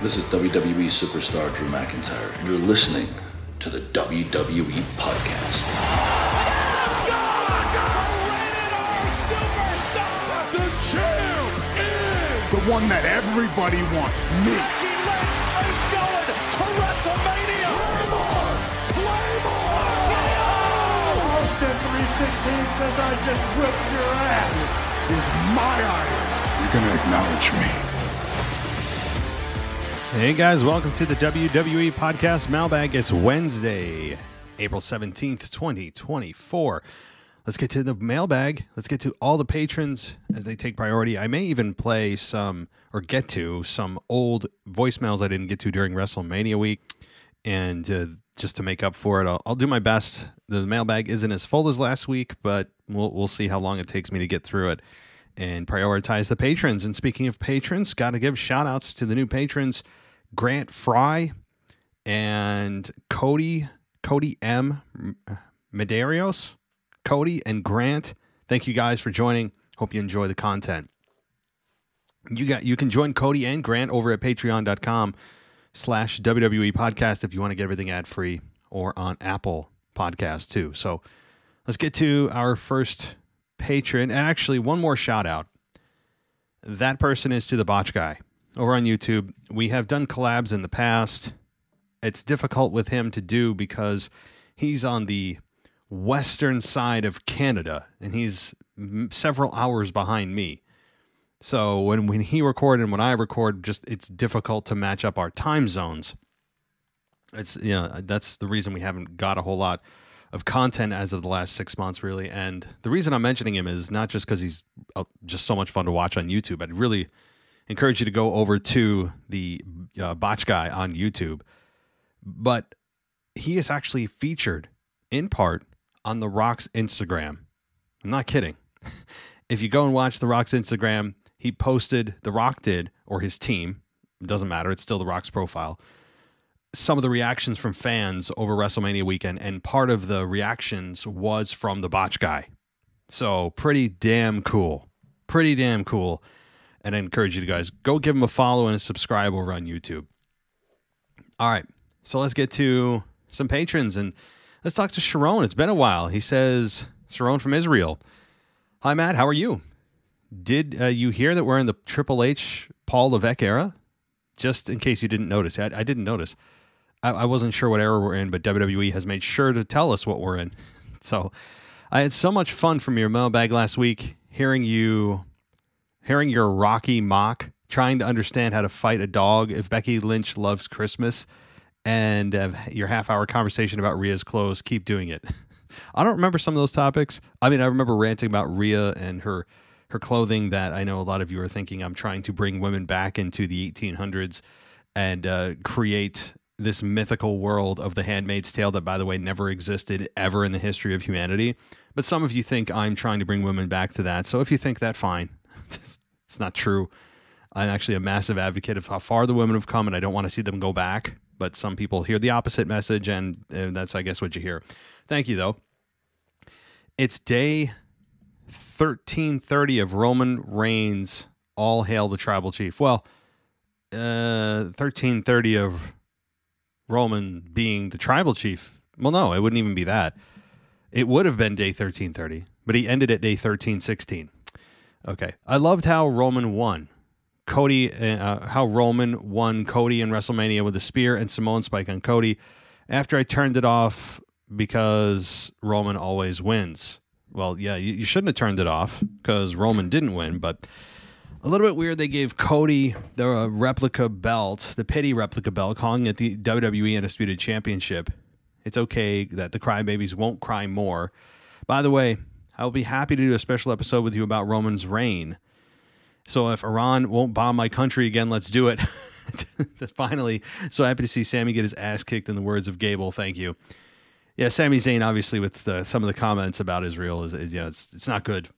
This is WWE superstar Drew McIntyre, and you're listening to the WWE Podcast. The champ is The one that everybody wants, me. Becky Lynch is going to WrestleMania. Claymore, Claymore. Austin 316 says I just whipped your ass. This is my iron. You're gonna acknowledge me. Hey guys, welcome to the WWE Podcast Mailbag. It's Wednesday, April 17th, 2024. Let's get to the mailbag. Let's get to all the patrons as they take priority. I may even play some or get to some old voicemails I didn't get to during WrestleMania week. And uh, just to make up for it, I'll, I'll do my best. The mailbag isn't as full as last week, but we'll, we'll see how long it takes me to get through it and prioritize the patrons. And speaking of patrons, got to give shout outs to the new patrons Grant Fry and Cody, Cody M. Medeiros. Cody and Grant, thank you guys for joining. Hope you enjoy the content. You got you can join Cody and Grant over at patreon.com slash WWE podcast if you want to get everything ad free or on Apple Podcast too. So let's get to our first patron. And actually, one more shout out. That person is to the botch guy over on YouTube. We have done collabs in the past. It's difficult with him to do because he's on the western side of Canada and he's several hours behind me. So when, when he record and when I record, just it's difficult to match up our time zones. It's you know that's the reason we haven't got a whole lot of content as of the last six months, really. And the reason I'm mentioning him is not just because he's uh, just so much fun to watch on YouTube. I'd really encourage you to go over to the uh, Botch Guy on YouTube, but he is actually featured in part on The Rock's Instagram. I'm not kidding. if you go and watch The Rock's Instagram, he posted, The Rock did, or his team, doesn't matter, it's still The Rock's profile, some of the reactions from fans over WrestleMania weekend, and part of the reactions was from the Botch Guy. So pretty damn cool. Pretty damn cool. And I encourage you to guys go give him a follow and a subscribe over on YouTube. All right. So let's get to some patrons and let's talk to Sharon. It's been a while. He says, Sharon from Israel. Hi, Matt. How are you? Did uh, you hear that we're in the Triple H Paul Levesque era? Just in case you didn't notice. I, I didn't notice. I, I wasn't sure what era we're in, but WWE has made sure to tell us what we're in. so I had so much fun from your mailbag last week hearing you hearing your Rocky mock, trying to understand how to fight a dog if Becky Lynch loves Christmas, and uh, your half hour conversation about Rhea's clothes. Keep doing it. I don't remember some of those topics. I mean, I remember ranting about Rhea and her her clothing that I know a lot of you are thinking I'm trying to bring women back into the 1800s and uh, create this mythical world of the Handmaid's Tale that, by the way, never existed ever in the history of humanity. But some of you think I'm trying to bring women back to that. So if you think that, fine. It's not true. I'm actually a massive advocate of how far the women have come, and I don't want to see them go back. But some people hear the opposite message, and, and that's, I guess, what you hear. Thank you, though. It's day 1330 of Roman Reigns. All hail the tribal chief. Well, uh, 1330 of Roman being the tribal chief. Well, no, it wouldn't even be that. It would have been day 1330, but he ended at day 1316. Okay. I loved how Roman won. Cody, uh, how Roman won Cody in WrestleMania with a spear and Samoan spike on Cody after I turned it off because Roman always wins. Well, yeah, you, you shouldn't have turned it off because Roman didn't win, but a little bit weird. They gave Cody the uh, replica belt, the pity replica belt, calling it the WWE Undisputed Championship. It's okay that the crybabies won't cry more. By the way, I'll be happy to do a special episode with you about Roman's reign. So if Iran won't bomb my country again, let's do it. Finally, so happy to see Sami get his ass kicked in the words of Gable. Thank you. Yeah, Sami Zayn, obviously, with the, some of the comments about Israel, is, is you know, it's it's not good,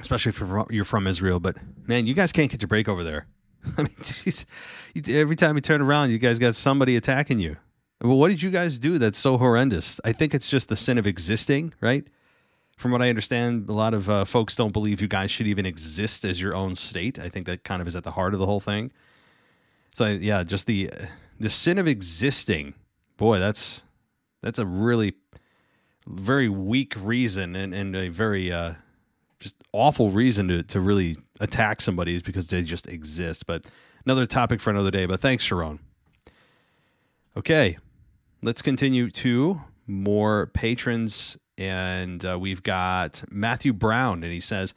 especially if you're from Israel. But man, you guys can't get your break over there. I mean, geez, every time you turn around, you guys got somebody attacking you. Well, what did you guys do that's so horrendous? I think it's just the sin of existing, right? From what I understand, a lot of uh, folks don't believe you guys should even exist as your own state. I think that kind of is at the heart of the whole thing. So yeah, just the the sin of existing. Boy, that's that's a really very weak reason and, and a very uh, just awful reason to, to really attack somebody is because they just exist. But another topic for another day. But thanks, Sharon. Okay, let's continue to more patrons. And uh, we've got Matthew Brown, and he says,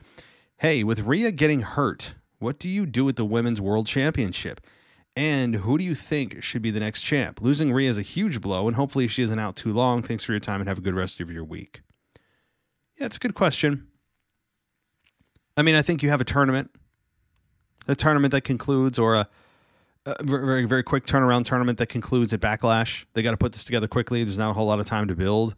Hey, with Rhea getting hurt, what do you do with the Women's World Championship? And who do you think should be the next champ? Losing Rhea is a huge blow, and hopefully she isn't out too long. Thanks for your time and have a good rest of your week. Yeah, it's a good question. I mean, I think you have a tournament, a tournament that concludes, or a, a very, very quick turnaround tournament that concludes at Backlash. They got to put this together quickly. There's not a whole lot of time to build.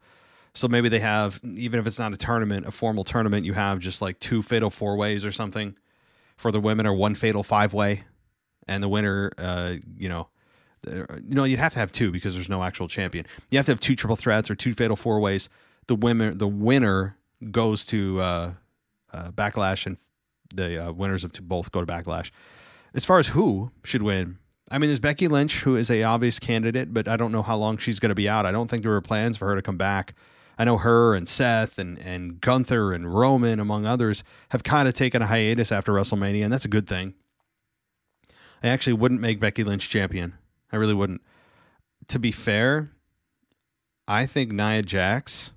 So maybe they have, even if it's not a tournament, a formal tournament, you have just like two fatal four ways or something for the women, or one fatal five way, and the winner, uh, you know, you know, you'd have to have two because there's no actual champion. You have to have two triple threats or two fatal four ways. The women, the winner goes to uh, uh, Backlash, and the uh, winners of both go to Backlash. As far as who should win, I mean, there's Becky Lynch, who is a obvious candidate, but I don't know how long she's going to be out. I don't think there were plans for her to come back. I know her and Seth and and Gunther and Roman, among others, have kind of taken a hiatus after WrestleMania, and that's a good thing. I actually wouldn't make Becky Lynch champion. I really wouldn't. To be fair, I think Nia Jax.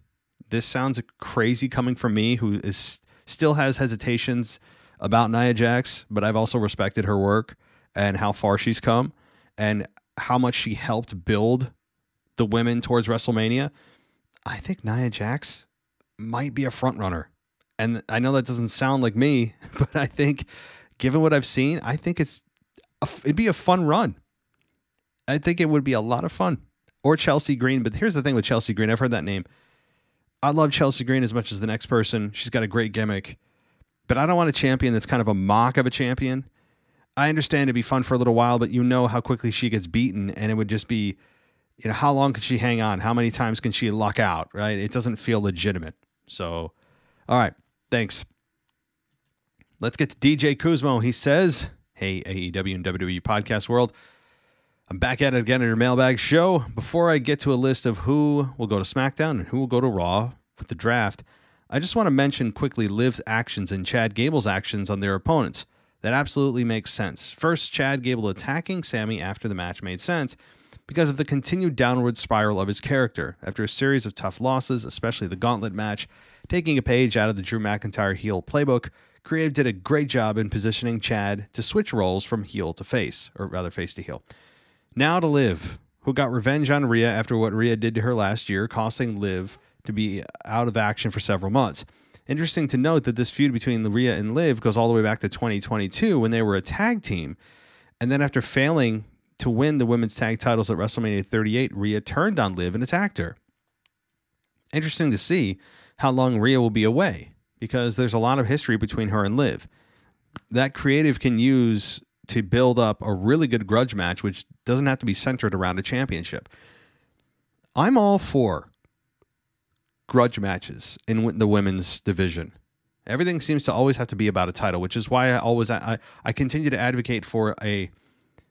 This sounds crazy coming from me, who is still has hesitations about Nia Jax, but I've also respected her work and how far she's come and how much she helped build the women towards WrestleMania. I think Nia Jax might be a front runner. And I know that doesn't sound like me, but I think given what I've seen, I think it's a, it'd be a fun run. I think it would be a lot of fun. Or Chelsea Green, but here's the thing with Chelsea Green. I've heard that name. I love Chelsea Green as much as the next person. She's got a great gimmick. But I don't want a champion that's kind of a mock of a champion. I understand it'd be fun for a little while, but you know how quickly she gets beaten, and it would just be, you know, how long can she hang on? How many times can she luck out? Right? It doesn't feel legitimate. So, all right, thanks. Let's get to DJ Kuzmo. He says, "Hey AEW and WWE podcast world, I'm back at it again in your mailbag show. Before I get to a list of who will go to SmackDown and who will go to Raw with the draft." I just want to mention quickly Liv's actions and Chad Gable's actions on their opponents. That absolutely makes sense. First, Chad Gable attacking Sami after the match made sense because of the continued downward spiral of his character. After a series of tough losses, especially the gauntlet match, taking a page out of the Drew McIntyre heel playbook, Creative did a great job in positioning Chad to switch roles from heel to face, or rather face to heel. Now to Liv, who got revenge on Rhea after what Rhea did to her last year, costing Liv to be out of action for several months. Interesting to note that this feud between Rhea and Liv goes all the way back to 2022 when they were a tag team. And then after failing to win the women's tag titles at WrestleMania 38, Rhea turned on Liv and attacked her. Interesting to see how long Rhea will be away because there's a lot of history between her and Liv. That creative can use to build up a really good grudge match, which doesn't have to be centered around a championship. I'm all for grudge matches in the women's division. Everything seems to always have to be about a title, which is why I always I, I continue to advocate for a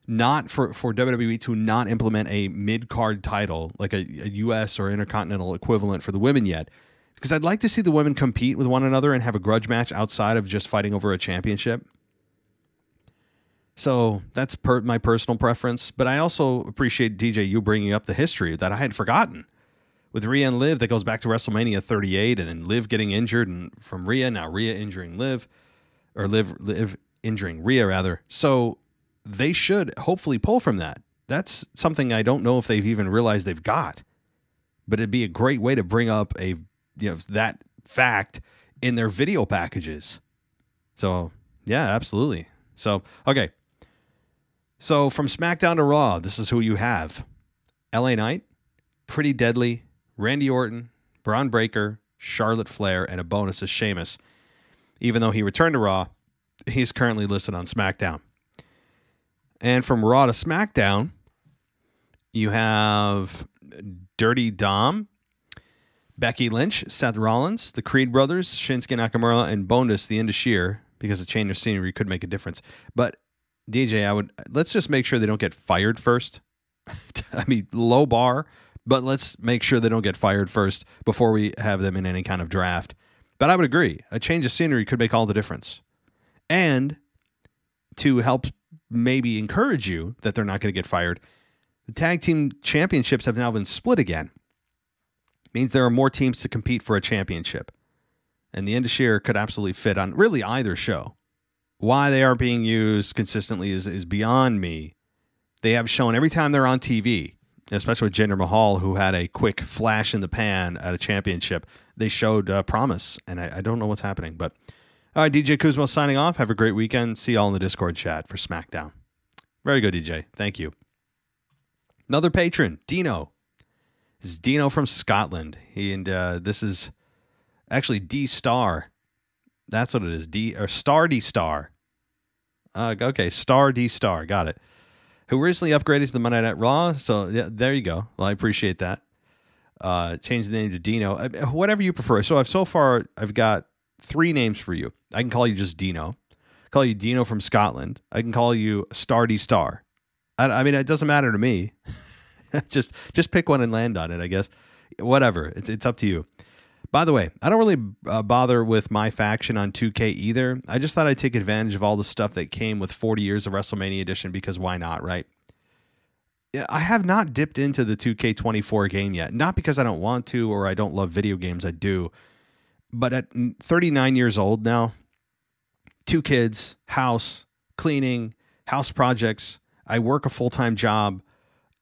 not for for WWE to not implement a mid card title like a, a, U.S. or intercontinental equivalent for the women yet, because I'd like to see the women compete with one another and have a grudge match outside of just fighting over a championship. So that's per, my personal preference, but I also appreciate DJ you bringing up the history that I had forgotten with Rhea and Liv that goes back to WrestleMania 38, and then Liv getting injured, and from Rhea now Rhea injuring Liv, or Liv Liv injuring Rhea rather. So they should hopefully pull from that. That's something I don't know if they've even realized they've got, but it'd be a great way to bring up a you know that fact in their video packages. So yeah, absolutely. So okay. So from SmackDown to Raw, this is who you have: LA Knight, Pretty Deadly, Randy Orton, Bron Breakker, Charlotte Flair, and a bonus is Sheamus. Even though he returned to Raw, he's currently listed on SmackDown. And from Raw to SmackDown, you have Dirty Dom, Becky Lynch, Seth Rollins, the Creed brothers, Shinsuke Nakamura, and Bonus the Indus Sher, because a change of scenery could make a difference. But DJ, I would let's just make sure they don't get fired first. I mean, low bar, but let's make sure they don't get fired first before we have them in any kind of draft. But I would agree, a change of scenery could make all the difference. And to help maybe encourage you that they're not going to get fired, the tag team championships have now been split again. Means there are more teams to compete for a championship. And the Indus Sher could absolutely fit on really either show. Why they are being used consistently is, is beyond me. They have shown every time they're on TV, especially with Jinder Mahal, who had a quick flash in the pan at a championship, they showed uh, promise. And I, I don't know what's happening. But all right, DJ Kuzma signing off. Have a great weekend. See y'all in the Discord chat for SmackDown. Very good, DJ. Thank you. Another patron, Dino. This is Dino from Scotland. He and uh, this is actually D Star. That's what it is. D or Star D Star. Uh, okay, Star D Star. Got it. Who recently upgraded to the Monday Night Raw. So yeah, there you go. Well, I appreciate that. Uh, change the name to Dino. Uh, whatever you prefer. So I've so far I've got three names for you. I can call you just Dino. call you Dino from Scotland. I can call you Star D Star. I, I mean, it doesn't matter to me. just just pick one and land on it. I guess. Whatever. It's it's up to you. By the way, I don't really uh, bother with my faction on 2K either. I just thought I'd take advantage of all the stuff that came with 40 years of WrestleMania Edition because why not, right? I have not dipped into the 2K24 game yet. Not because I don't want to or I don't love video games. I do. But at 39 years old now, two kids, house, cleaning, house projects, I work a full time job.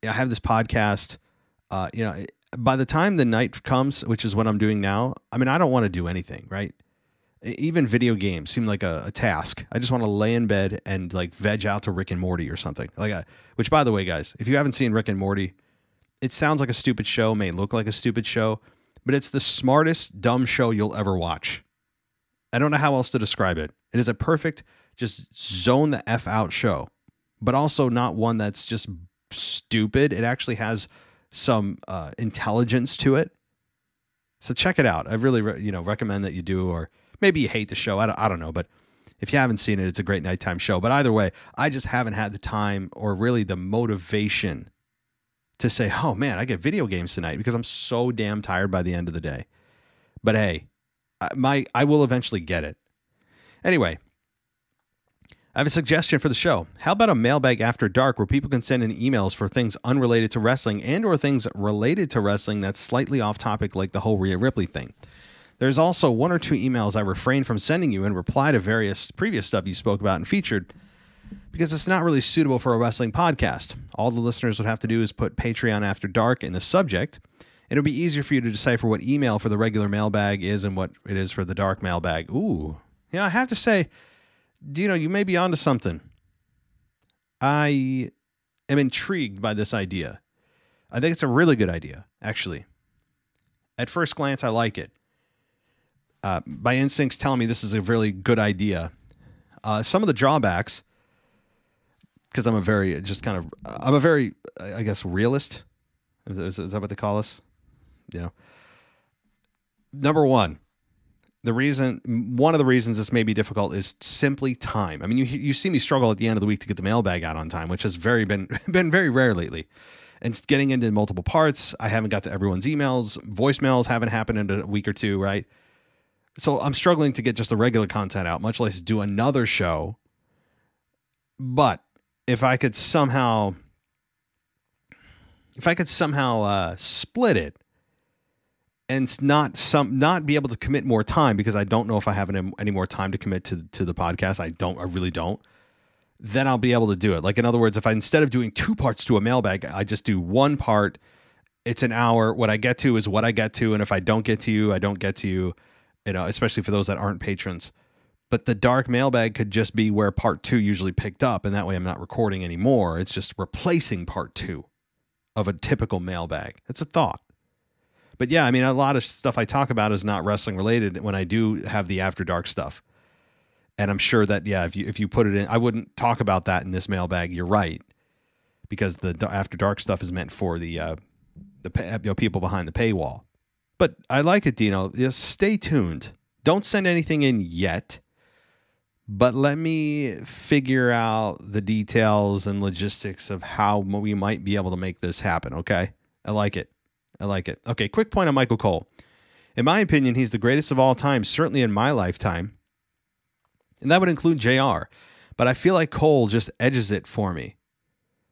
I have this podcast. Uh, you know, by the time the night comes, which is what I'm doing now, I mean, I don't want to do anything, right? Even video games seem like a, a task. I just want to lay in bed and like veg out to Rick and Morty or something. Like, which by the way, guys, if you haven't seen Rick and Morty, it sounds like a stupid show, may look like a stupid show, but it's the smartest dumb show you'll ever watch. I don't know how else to describe it. It is a perfect, just zone the f out show but also not one that's just stupid. It actually has some uh, intelligence to it. So check it out. I really, re- you know, recommend that you do, or maybe you hate the show. I don't, I don't know, but if you haven't seen it, it's a great nighttime show. But either way, I just haven't had the time or really the motivation to say, oh man, I get video games tonight because I'm so damn tired by the end of the day. But hey, my I will eventually get it. Anyway, I have a suggestion for the show. How about a mailbag after dark where people can send in emails for things unrelated to wrestling and or things related to wrestling that's slightly off topic like the whole Rhea Ripley thing. There's also one or two emails I refrained from sending you in reply to various previous stuff you spoke about and featured because it's not really suitable for a wrestling podcast. All the listeners would have to do is put Patreon After Dark in the subject. It'll be easier for you to decipher what email for the regular mailbag is and what it is for the dark mailbag. Ooh. Yeah, I have to say, Dino, you know, you may be onto something. I am intrigued by this idea. I think it's a really good idea, actually. At first glance, I like it. Uh, my instincts tell me this is a really good idea. Uh, some of the drawbacks, because I'm a very just kind of I'm a very I guess realist. Is, is, that what they call us? Yeah. Number one, the reason one of the reasons this may be difficult is simply time. I mean, you you see me struggle at the end of the week to get the mailbag out on time, which has very been been very rare lately. And getting into multiple parts, I haven't got to everyone's emails, voicemails haven't happened in a week or two, right? So I'm struggling to get just the regular content out, much less do another show. But if I could somehow if I could somehow uh, split it and not some not be able to commit more time because I don't know if I have any, any more time to commit to to the podcast. I don't. I really don't. Then I'll be able to do it. Like in other words, if I instead of doing two parts to a mailbag, I just do one part. It's an hour. What I get to is what I get to, and if I don't get to you, I don't get to you. You know, especially for those that aren't patrons. But the dark mailbag could just be where part two usually picked up, and that way I'm not recording anymore. It's just replacing part two of a typical mailbag. It's a thought but yeah, I mean, a lot of stuff I talk about is not wrestling related when I do have the after dark stuff. And I'm sure that yeah, if you if you put it in, I wouldn't talk about that in this mailbag. You're right, because the after dark stuff is meant for the uh, the you know, people behind the paywall. But I like it, Dino. Just stay tuned. Don't send anything in yet. But let me figure out the details and logistics of how we might be able to make this happen. Okay. I like it. I like it. Okay. Quick point on Michael Cole. In my opinion, he's the greatest of all time, certainly in my lifetime. And that would include JR. But I feel like Cole just edges it for me.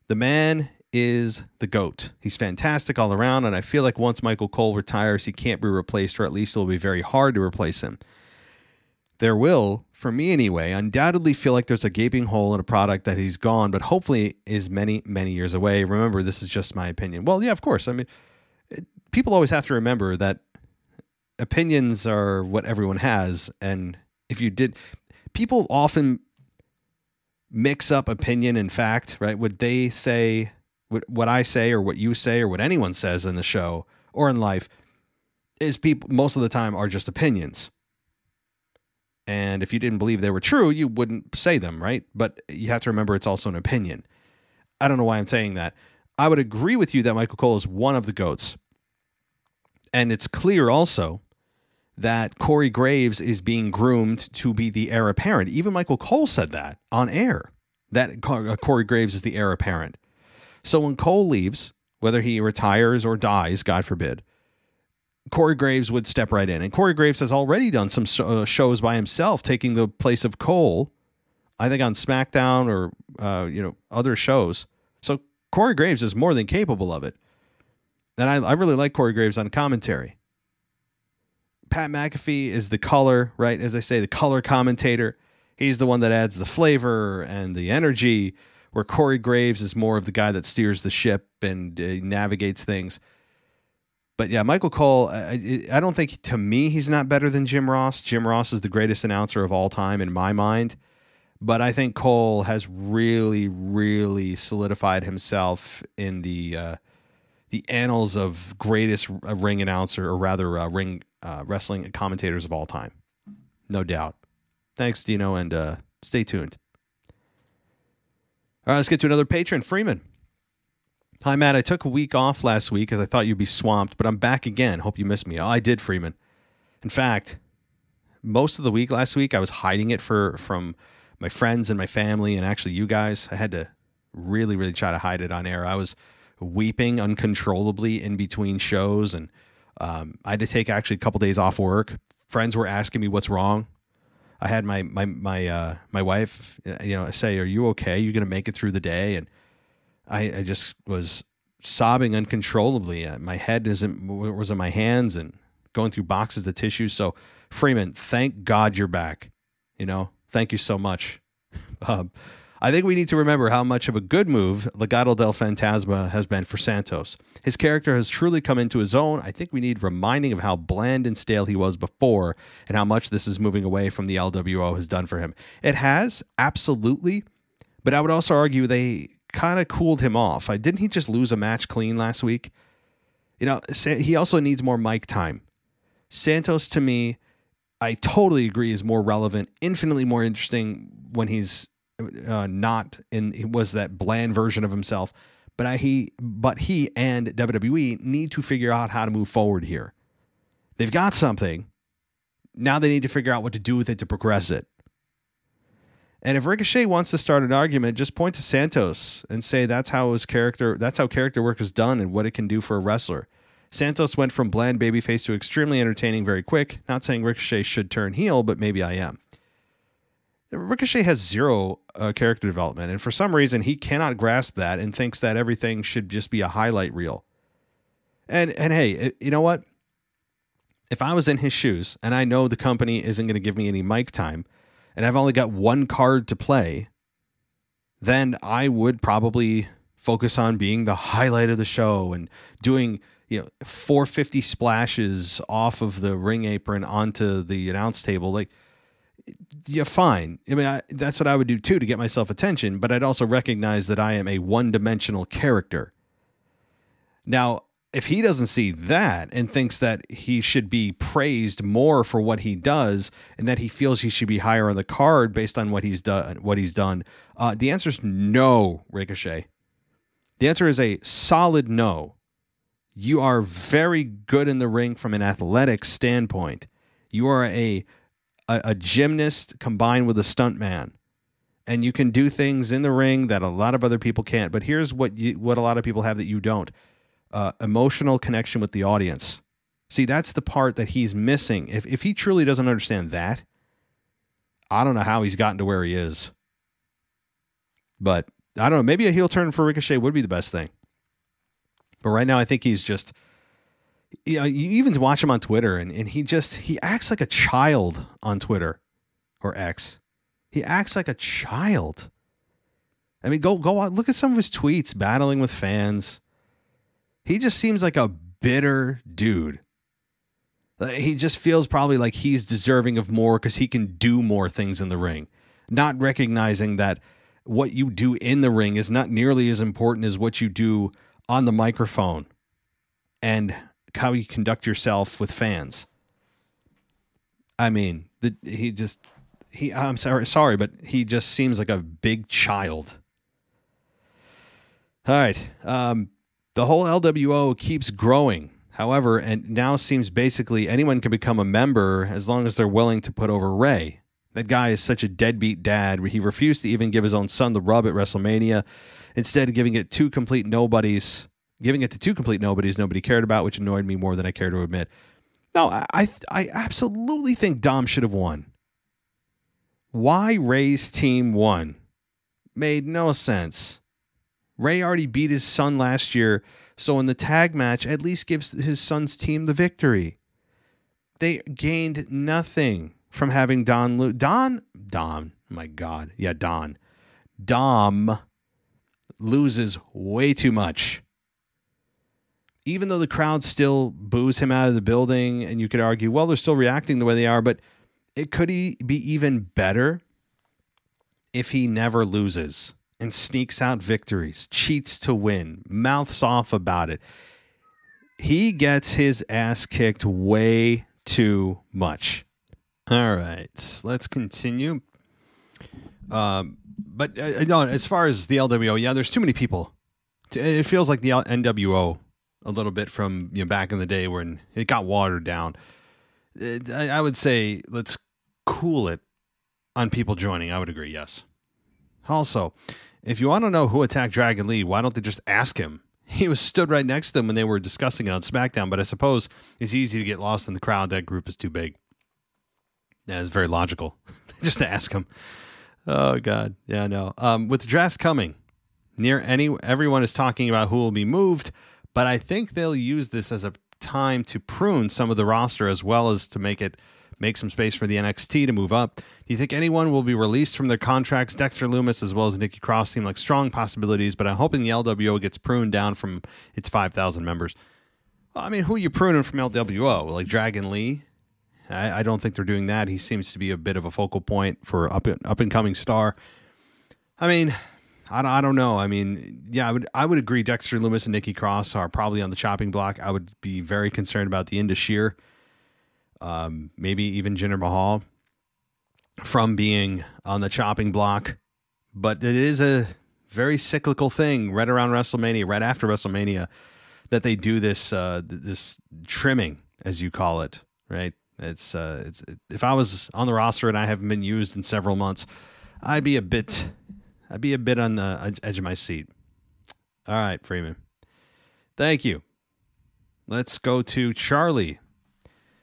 The man is the GOAT. He's fantastic all around. And I feel like once Michael Cole retires, he can't be replaced, or at least it will be very hard to replace him. There will, for me anyway, undoubtedly feel like there's a gaping hole in a product that he's gone, but hopefully is many, many years away. Remember, this is just my opinion. Well, yeah, of course. I mean, it, people always have to remember that opinions are what everyone has. And if you did, people often mix up opinion and fact, right? Would they say what, what I say or what you say or what anyone says in the show or in life is people most of the time are just opinions. And if you didn't believe they were true, you wouldn't say them, right? But you have to remember it's also an opinion. I don't know why I'm saying that. I would agree with you that Michael Cole is one of the GOATs. And it's clear also that Corey Graves is being groomed to be the heir apparent. Even Michael Cole said that on air, that uh, Corey Graves is the heir apparent. So when Cole leaves, whether he retires or dies, God forbid, Corey Graves would step right in. And Corey Graves has already done some uh, shows by himself, taking the place of Cole, I think on SmackDown or uh, you know other shows. So Corey Graves is more than capable of it. And I, I really like Corey Graves on commentary. Pat McAfee is the color, right? As I say, the color commentator. He's the one that adds the flavor and the energy, where Corey Graves is more of the guy that steers the ship and uh, navigates things. But yeah, Michael Cole, I, I don't think to me he's not better than Jim Ross. Jim Ross is the greatest announcer of all time in my mind. But I think Cole has really, really solidified himself in the uh, the annals of greatest uh, ring announcer, or rather, uh, ring uh, wrestling commentators of all time. No doubt. Thanks, Dino, and uh, stay tuned. All right, let's get to another patron, Freeman. Hi, Matt. I took a week off last week because I thought you'd be swamped, but I'm back again. Hope you missed me. Oh, I did, Freeman. In fact, most of the week last week, I was hiding it for from my friends and my family, and actually you guys. I had to really, really try to hide it on air. I was weeping uncontrollably in between shows, and um, I had to take actually a couple days off work. Friends were asking me what's wrong. I had my my my uh, my wife, you know, say, "Are you okay? You're going to make it through the day?" And I, I just was sobbing uncontrollably. Uh, my head is in, was in my hands and going through boxes of tissue. So Freeman, thank God you're back. You know, thank you so much. um, I think we need to remember how much of a good move Legado del Fantasma has been for Santos. His character has truly come into his own. I think we need reminding of how bland and stale he was before and how much this is moving away from the LWO has done for him. It has, absolutely. But I would also argue they kind of cooled him off. I didn't he just lose a match clean last week? You know, he also needs more mic time. Santos to me, I totally agree is more relevant, infinitely more interesting when he's uh, not in he was that bland version of himself. But I, he but he and WWE need to figure out how to move forward here. They've got something. Now they need to figure out what to do with it to progress it. And if Ricochet wants to start an argument, just point to Santos and say that's how his character that's how character work is done and what it can do for a wrestler. Santos went from bland babyface to extremely entertaining very quick. Not saying Ricochet should turn heel, but maybe I am. Ricochet has zero uh, character development, and for some reason he cannot grasp that and thinks that everything should just be a highlight reel. And and hey, you know what? If I was in his shoes and I know the company isn't going to give me any mic time, and I've only got one card to play, then I would probably focus on being the highlight of the show and doing you know 450 splashes off of the ring apron onto the announce table like yeah, fine. I mean, I, that's what I would do too to get myself attention, but I'd also recognize that I am a one dimensional character. Now, if he doesn't see that and thinks that he should be praised more for what he does and that he feels he should be higher on the card based on what he's done, what he's done, uh, the answer is no, Ricochet. The answer is a solid no. You are very good in the ring from an athletic standpoint. You are a a, a gymnast combined with a stuntman, and you can do things in the ring that a lot of other people can't. But here's what you, what a lot of people have that you don't: uh, emotional connection with the audience. See, that's the part that he's missing. If if he truly doesn't understand that, I don't know how he's gotten to where he is. But I don't know. Maybe a heel turn for Ricochet would be the best thing. But right now, I think he's just. You know, you even watch him on Twitter, and, and he just he acts like a child on Twitter, or X. He acts like a child. I mean, go go out, look at some of his tweets battling with fans. He just seems like a bitter dude. He just feels probably like he's deserving of more because he can do more things in the ring, not recognizing that what you do in the ring is not nearly as important as what you do on the microphone and how you conduct yourself with fans. I mean, the, he just he I'm sorry sorry, but he just seems like a big child. All right. Um, the whole LWO keeps growing, however, and now seems basically anyone can become a member as long as they're willing to put over Ray. That guy is such a deadbeat dad. He refused to even give his own son the rub at WrestleMania, instead of giving it two complete nobodies, giving it to two complete nobodies nobody cared about, which annoyed me more than I care to admit. No, I I, I absolutely think Dom should have won. Why Ray's team won made no sense. Ray already beat his son last year, so in the tag match, at least gives his son's team the victory. They gained nothing from having Don lo- Don Don. My God, yeah, Don. Dom loses way too much. Even though the crowd still boos him out of the building, and you could argue, well, they're still reacting the way they are, but it could be even better if he never loses and sneaks out victories, cheats to win, mouths off about it. He gets his ass kicked way too much. All right, let's continue. Um, but uh, no, as far as the LWO, yeah, there's too many people. It feels like the NWO a little bit from you know back in the day when it got watered down. I would say let's cool it on people joining. I would agree, yes. Also, if you want to know who attacked Dragon Lee, why don't they just ask him? He was stood right next to them when they were discussing it on SmackDown, but I suppose it's easy to get lost in the crowd. That group is too big. Yeah, it's very logical. just to ask him. Oh God, yeah, no. Um, with the draft coming, near any everyone is talking about who will be moved, but I think they'll use this as a time to prune some of the roster as well as to make it make some space for the NXT to move up. Do you think anyone will be released from their contracts? Dexter Lumis as well as Nikki Cross seem like strong possibilities, but I'm hoping the LWO gets pruned down from its 5,000 members. Well, I mean, who are you pruning from LWO? Like Dragon Lee? I, I don't think they're doing that. He seems to be a bit of a focal point for up up and coming star. I mean, I don't, I don't know. I mean, yeah, I would I would agree. Dexter Lumis and Nikki Cross are probably on the chopping block. I would be very concerned about the Indus Sher, um, maybe even Jinder Mahal from being on the chopping block. But it is a very cyclical thing right around WrestleMania, right after WrestleMania, that they do this uh, this trimming, as you call it, right? It's uh, it's if I was on the roster and I haven't been used in several months, I'd be a bit, I'd be a bit on the edge of my seat. All right, Freeman. Thank you. Let's go to Charlie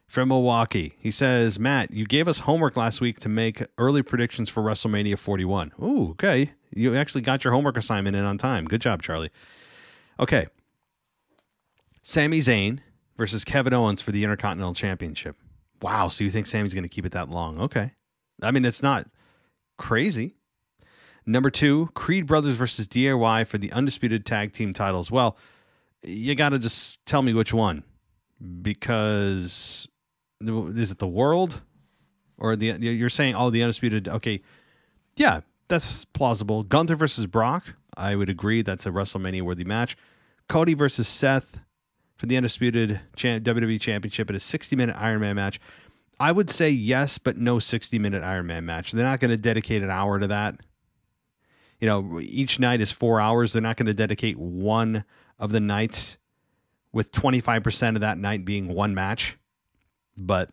from Milwaukee. He says, Matt, you gave us homework last week to make early predictions for WrestleMania 41. Ooh, okay. You actually got your homework assignment in on time. Good job, Charlie. Okay. Sami Zayn versus Kevin Owens for the Intercontinental Championship. Wow. So you think Sami's going to keep it that long? Okay. I mean, it's not crazy. Number two, Creed Brothers versus DIY for the undisputed tag team titles. Well, you got to just tell me which one because is it the world? Or the you're saying oh the undisputed okay. Yeah that's plausible. Gunther versus brock i would agree that's a wrestlemania worthy match. Cody versus seth for the undisputed wwe championship in a 60 minute iron man match. I would say yes but no 60 minute iron man match. They're not going to dedicate an hour to that. You know each night is four hours. They're not going to dedicate one of the nights with 25% of that night being one match. But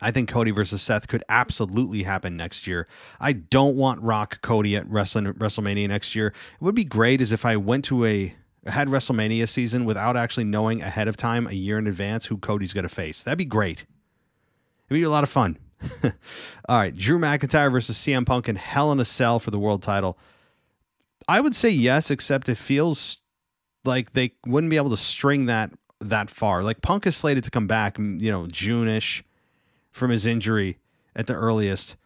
I think Cody versus Seth could absolutely happen next year. I don't want Rock Cody at WrestleMania next year. It would be great as if I went to a had WrestleMania season without actually knowing ahead of time a year in advance who Cody's going to face. That'd be great. It'd be a lot of fun. All right, Drew McIntyre versus CM Punk and Hell in a Cell for the world title. I would say yes, except it feels like they wouldn't be able to string that that far. Like Punk is slated to come back, you know, June-ish from his injury at the earliest.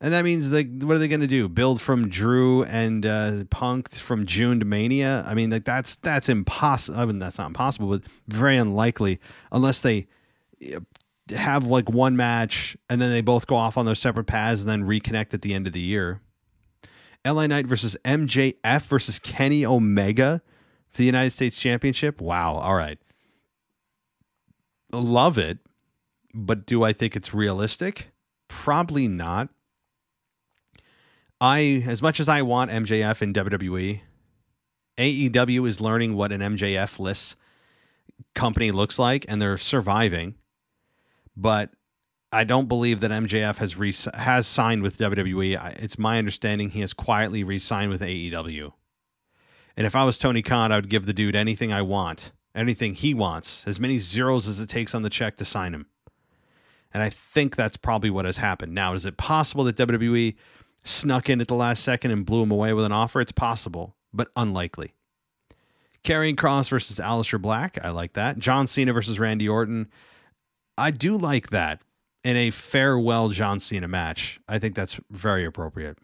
And that means like what are they going to do? Build from Drew and uh, Punk from June to Mania? I mean, like that's that's impossible. I mean, that's not impossible, but very unlikely unless they have like one match and then they both go off on their separate paths and then reconnect at the end of the year. LA Knight versus MJF versus Kenny Omega for the United States Championship. Wow. All right. Love it. But do I think it's realistic? Probably not. I, as much as I want MJF in WWE, AEW is learning what an MJF list company looks like, and they're surviving. But I don't believe that MJF has re- has signed with WWE. It's my understanding he has quietly re-signed with AEW. And if I was Tony Khan, I would give the dude anything I want, anything he wants, as many zeros as it takes on the check to sign him. And I think that's probably what has happened. Now, is it possible that WWE snuck in at the last second and blew him away with an offer? It's possible, but unlikely. Karrion Kross versus Aleister Black. I like that. John Cena versus Randy Orton. I do like that in a farewell John Cena match. I think that's very appropriate.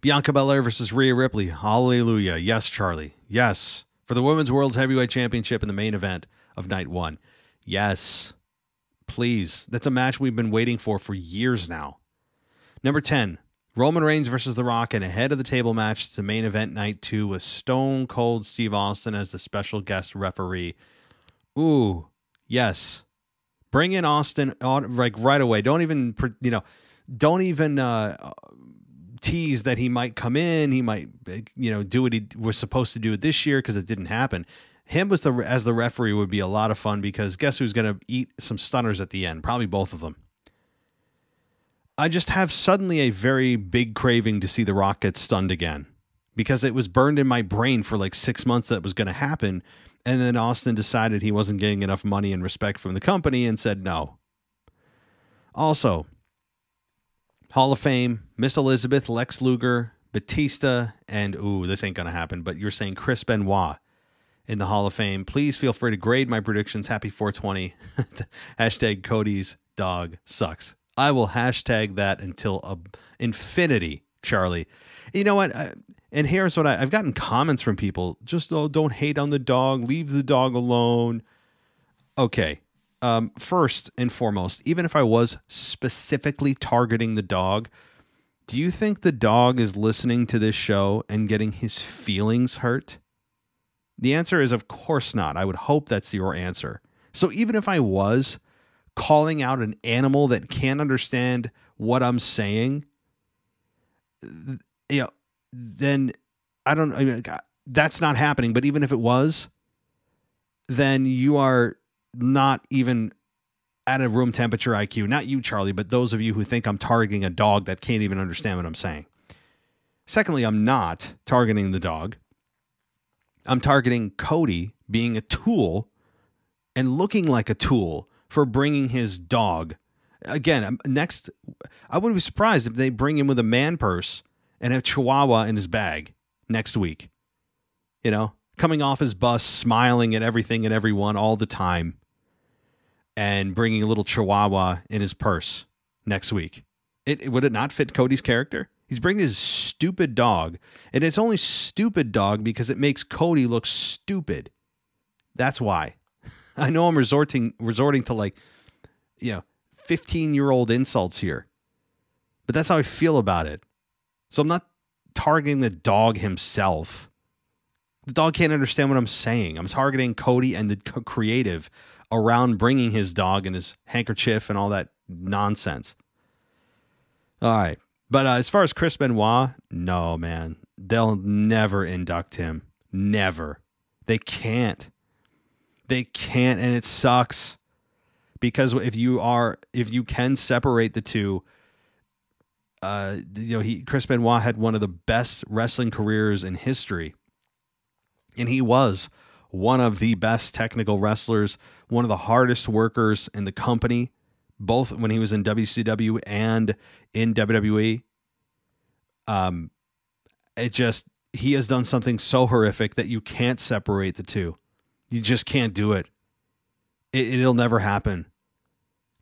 Bianca Belair versus Rhea Ripley. Hallelujah. Yes, Charlie. Yes. For the Women's World Heavyweight Championship in the main event of night one. Yes. Please. That's a match we've been waiting for for years now. Number 10, Roman Reigns versus The Rock in a head of the table match to main event night two with Stone Cold Steve Austin as the special guest referee. Ooh, yes. Bring in Austin like right away. Don't even you know, don't even uh, tease that he might come in. He might you know do what he was supposed to do this year because it didn't happen. Him was the as the referee would be a lot of fun because guess who's going to eat some stunners at the end? Probably both of them. I just have suddenly a very big craving to see The Rock get stunned again because it was burned in my brain for like six months that was going to happen. And then Austin decided he wasn't getting enough money and respect from the company and said no. Also, Hall of Fame, Miss Elizabeth, Lex Luger, Batista, and ooh, this ain't to happen, but you're saying Chris Benoit in the Hall of Fame. Please feel free to grade my predictions. Happy 420. Hashtag Cody's dog sucks. I will hashtag that until uh, infinity, Charlie. You know what? I, and here's what I, have gotten comments from people just oh, don't hate on the dog, leave the dog alone. Okay. Um, first and foremost, even if I was specifically targeting the dog, do you think the dog is listening to this show and getting his feelings hurt? The answer is, of course not. I would hope that's your answer. So even if I was, calling out an animal that can't understand what I'm saying, you know, then I don't. I mean, that's not happening. But even if it was, then you are not even at a room temperature IQ. Not you, Charlie, but those of you who think I'm targeting a dog that can't even understand what I'm saying. Secondly, I'm not targeting the dog. I'm targeting Cody being a tool and looking like a tool for bringing his dog. Again, um, next, I wouldn't be surprised if they bring him with a man purse and a chihuahua in his bag next week. You know, coming off his bus, smiling at everything and everyone all the time, and bringing a little chihuahua in his purse next week. It, would it not fit Cody's character? He's bringing his stupid dog, and it's only stupid dog because it makes Cody look stupid. That's why. I know I'm resorting resorting to like, you know, 15 year old insults here, but that's how I feel about it. So I'm not targeting the dog himself. The dog can't understand what I'm saying. I'm targeting Cody and the creative around bringing his dog and his handkerchief and all that nonsense. All right. But uh, as far as Chris Benoit, no, man. They'll never induct him. Never. They can't. They can't, and it sucks because if you are if you can separate the two uh you know he Chris Benoit had one of the best wrestling careers in history and he was one of the best technical wrestlers one of the hardest workers in the company both when he was in WCW and in WWE um it just he has done something so horrific that you can't separate the two you just can't do it, it it'll never happen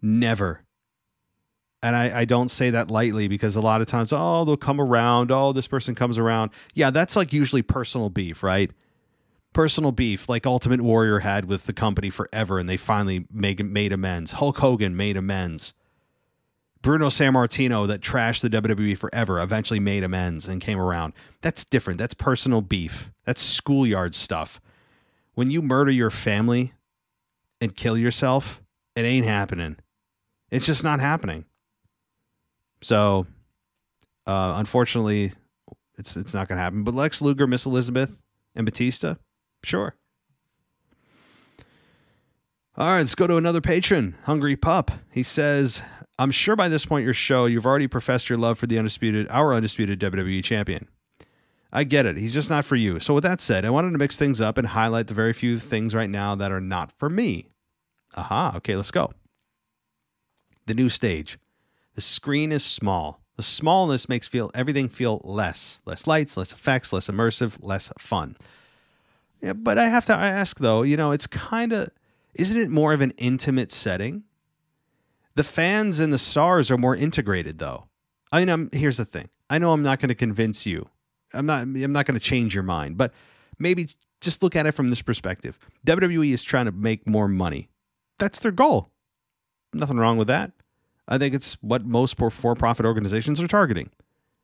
Never. And I, I don't say that lightly because a lot of times, oh, they'll come around. Oh, this person comes around. Yeah, that's like usually personal beef, right? Personal beef, like Ultimate Warrior had with the company forever, and they finally make, made amends. Hulk Hogan made amends. Bruno Sammartino, that trashed the WWE forever, eventually made amends and came around. That's different. That's personal beef. That's schoolyard stuff. When you murder your family and kill yourself, it ain't happening. It's just not happening. So, uh, unfortunately, it's it's not going to happen. But Lex Luger, Miss Elizabeth, and Batista, sure. All right, let's go to another patron, Hungry Pup. He says, "I'm sure by this point your show, you've already professed your love for the undisputed, our undisputed WWE champion. I get it. He's just not for you. So with that said, I wanted to mix things up and highlight the very few things right now that are not for me. Aha. Okay, let's go." the new stage. The screen is small. The smallness makes feel everything feel less, less lights, less effects, less immersive, less fun. Yeah, but I have to ask though, you know, it's kind of isn't it more of an intimate setting? The fans and the stars are more integrated though. I mean, I'm, here's the thing. I know I'm not going to convince you. I'm not I'm not going to change your mind, but maybe just look at it from this perspective. WWE is trying to make more money. That's their goal. Nothing wrong with that. I think it's what most for profit organizations are targeting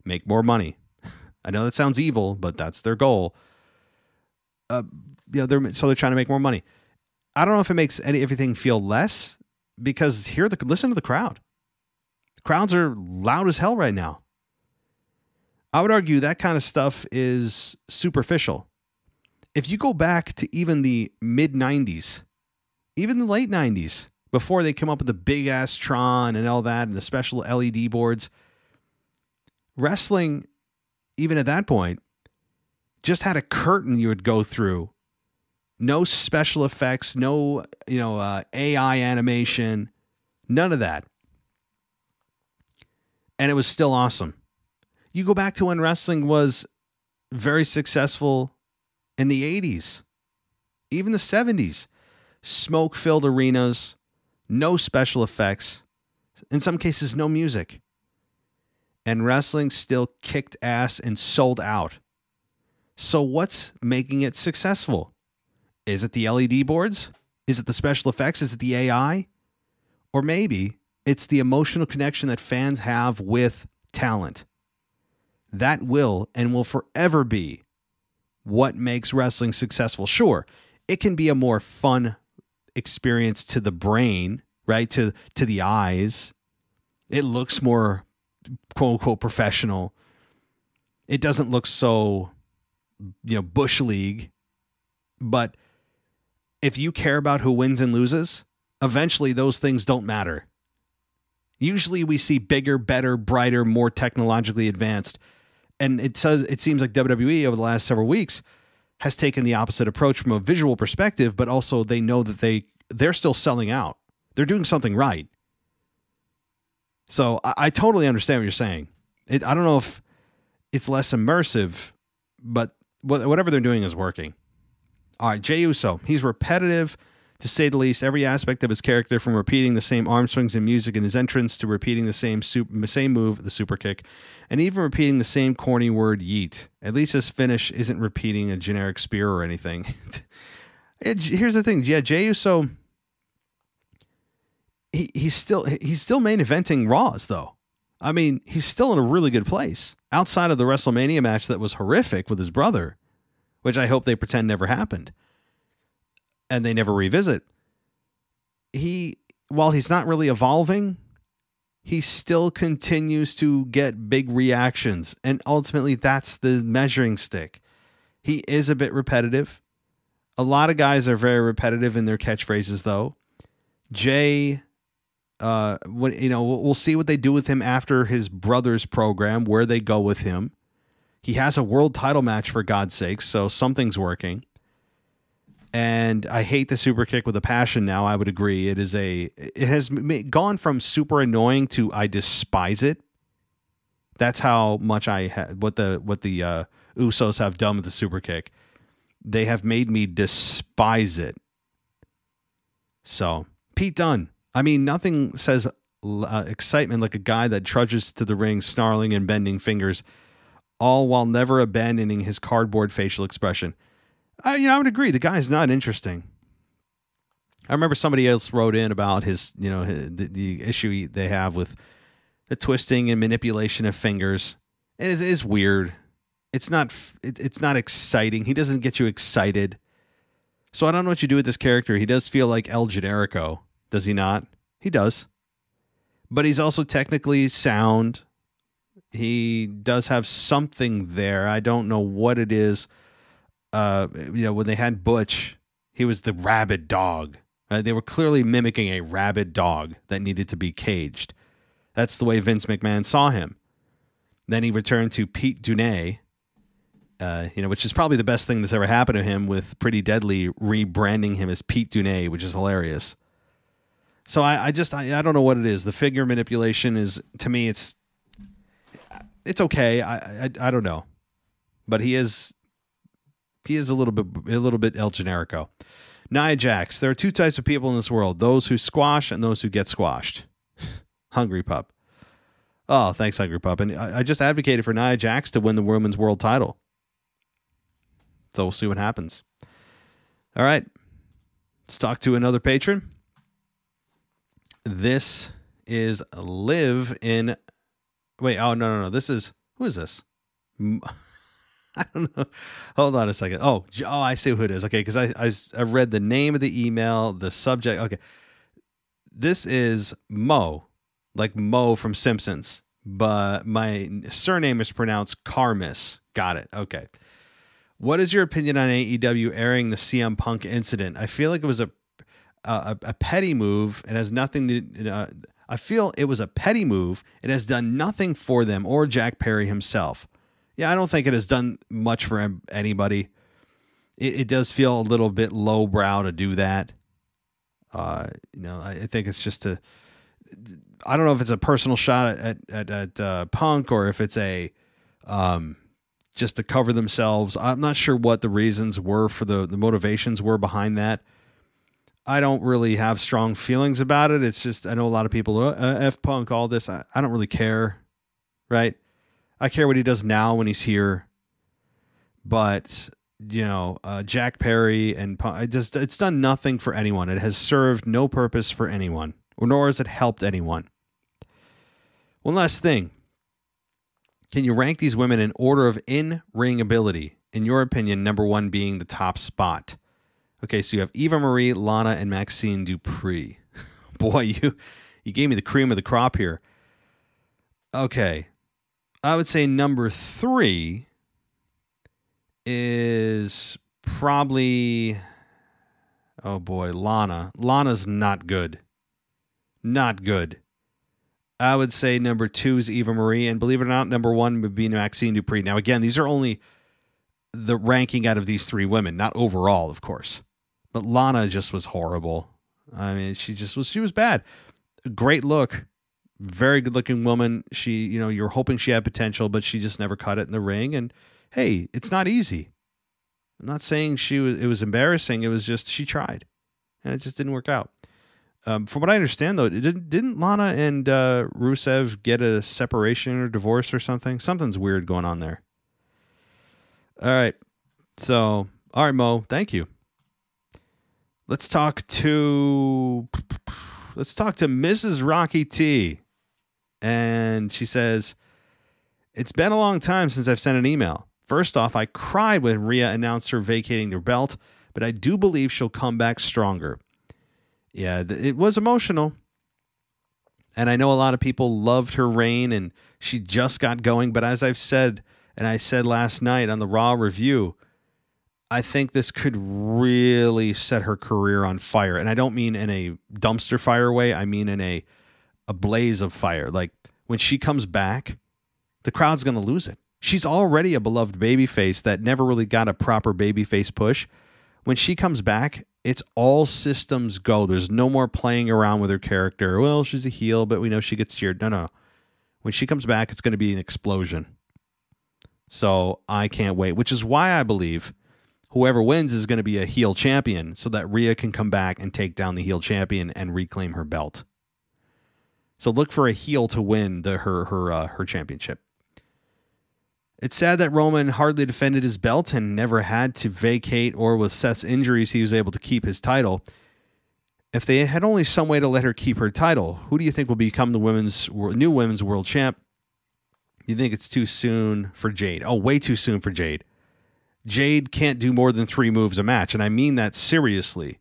make more money. I know that sounds evil, but that's their goal. Uh, you know, they're, so they're trying to make more money. I don't know if it makes any, everything feel less because here, the, listen to the crowd. Crowds are loud as hell right now. I would argue that kind of stuff is superficial. If you go back to even the mid 90s, even the late 90s, before they come up with the big ass Tron and all that and the special LED boards. Wrestling, even at that point, just had a curtain you would go through. No special effects, no you know uh, AI animation, none of that, and it was still awesome. You go back to when wrestling was very successful in the 80s, even the 70s. Smoke filled arenas, no special effects, in some cases, no music. And wrestling still kicked ass and sold out. So, what's making it successful? Is it the LED boards? Is it the special effects? Is it the AI? Or maybe it's the emotional connection that fans have with talent. That will and will forever be what makes wrestling successful. Sure, it can be a more fun experience to the brain, right? To to the eyes. It looks more quote unquote professional. It doesn't look so you know, bush league. But if you care about who wins and loses, eventually those things don't matter. Usually we see bigger, better, brighter, more technologically advanced. And it says it seems like WWE over the last several weeks has taken the opposite approach from a visual perspective, but also they know that they they're still selling out. They're doing something right. So I, I totally understand what you're saying. It, I don't know if it's less immersive, but whatever they're doing is working. All right, Jey Uso, he's repetitive to say the least. Every aspect of his character, from repeating the same arm swings and music in his entrance to repeating the same same move, the super kick, and even repeating the same corny word "yeet." At least his finish isn't repeating a generic spear or anything. it, here's the thing, yeah, Jey Uso. He, he's still he's still main eventing Raws though. I mean, he's still in a really good place outside of the WrestleMania match that was horrific with his brother, which I hope they pretend never happened and they never revisit. He, while he's not really evolving, he still continues to get big reactions. And ultimately, that's the measuring stick. He is a bit repetitive. A lot of guys are very repetitive in their catchphrases, though. Jey, uh, what you know, we'll, see what they do with him after his brother's program, where they go with him. He has a world title match for God's sake, so something's working. And I hate the super kick with a passion. Now I would agree it is a it has gone from super annoying to I despise it. That's how much I ha- what the what the uh, Usos have done with the super kick. They have made me despise it. So Pete Dunne. I mean, nothing says uh, excitement like a guy that trudges to the ring, snarling and bending fingers, all while never abandoning his cardboard facial expression. I, you know, I would agree. The guy's not interesting. I remember somebody else wrote in about his, you know, his, the, the issue they have with the twisting and manipulation of fingers. It is, it is weird. It's not. It, it's not exciting. He doesn't get you excited. So I don't know what you do with this character. He does feel like El Generico, does he not? He does. But he's also technically sound. He does have something there. I don't know what it is. Uh, you know, when they had Butch, he was the rabid dog. Uh, they were clearly mimicking a rabid dog that needed to be caged. That's the way Vince McMahon saw him. Then he returned to Pete Dunne, uh, you know, which is probably the best thing that's ever happened to him with Pretty Deadly rebranding him as Pete Dunne, which is hilarious. So I, I just I, I don't know what it is. The figure manipulation is to me it's it's okay. I, I I don't know, but he is he is a little bit a little bit El Generico. Nia Jax. There are two types of people in this world: those who squash and those who get squashed. Hungry pup. Oh, thanks, Hungry pup. And I, I just advocated for Nia Jax to win the women's world title. So we'll see what happens. All right. Let's talk to another patron. This is Live in. Wait, oh, no, no, no. This is. Who is this? I don't know. Hold on a second. Oh, oh, I see who it is. Okay, because I, I I read the name of the email, the subject. Okay, this is Mo, like Mo from Simpsons, but my surname is pronounced Carmus. Got it. Okay. What is your opinion on AEW airing the CM Punk incident? I feel like it was a a, a petty move. It has nothing to. Uh, I feel it was a petty move. It has done nothing for them or Jack Perry himself. Yeah, I don't think it has done much for anybody. It, it does feel a little bit lowbrow to do that. Uh, you know, I, I think it's just a. I don't know if it's a personal shot at at, at uh, Punk or if it's a, um, just to cover themselves. I'm not sure what the reasons were for the the motivations were behind that. I don't really have strong feelings about it. It's just I know a lot of people uh, f Punk all this. I, I don't really care, right? I care what he does now when he's here, but you know, uh, Jack Perry and it just it's done nothing for anyone. It has served no purpose for anyone, or nor has it helped anyone. One last thing. Can you rank these women in order of in ring ability? In your opinion, number one being the top spot. Okay, so you have Eva Marie, Lana, and Maxxine Dupri. Boy, you you gave me the cream of the crop here. Okay, I would say number three is probably oh boy, Lana. Lana's not good. Not good. I would say number two is Eva Marie, and believe it or not, number one would be Maxxine Dupri. Now, again, these are only the ranking out of these three women, not overall, of course. But Lana just was horrible. I mean, she just was she was bad. Great look, very good looking woman. She, you know, you're hoping she had potential, but she just never cut it in the ring. And hey, it's not easy. I'm not saying she was it was embarrassing. It was just she tried, and it just didn't work out. Um, from what I understand, though, didn't didn't Lana and uh, Rusev get a separation or divorce or something? Something's weird going on there. All right, so all right, Mo, thank you. Let's talk to let's talk to Mrs. Rocky T. And she says, It's been a long time since I've sent an email. First off, I cried when Rhea announced her vacating their belt, but I do believe she'll come back stronger. Yeah, it was emotional. And I know a lot of people loved her reign and she just got going. But as I've said, and I said last night on the Raw review, I think this could really set her career on fire. And I don't mean in a dumpster fire way, I mean in a a blaze of fire. Like when she comes back, the crowd's going to lose it. She's already a beloved babyface that never really got a proper babyface push. When she comes back, it's all systems go. There's no more playing around with her character. Well, she's a heel, but we know she gets cheered. No, no. When she comes back, it's going to be an explosion. So I can't wait, which is why I believe whoever wins is going to be a heel champion so that Rhea can come back and take down the heel champion and reclaim her belt. So look for a heel to win the her her uh, her championship. It's sad that Roman hardly defended his belt and never had to vacate, or with Seth's injuries, he was able to keep his title. If they had only some way to let her keep her title, who do you think will become the women's new women's world champ? You think it's too soon for Jade? Oh, way too soon for Jade. Jade can't do more than three moves a match, and I mean that seriously.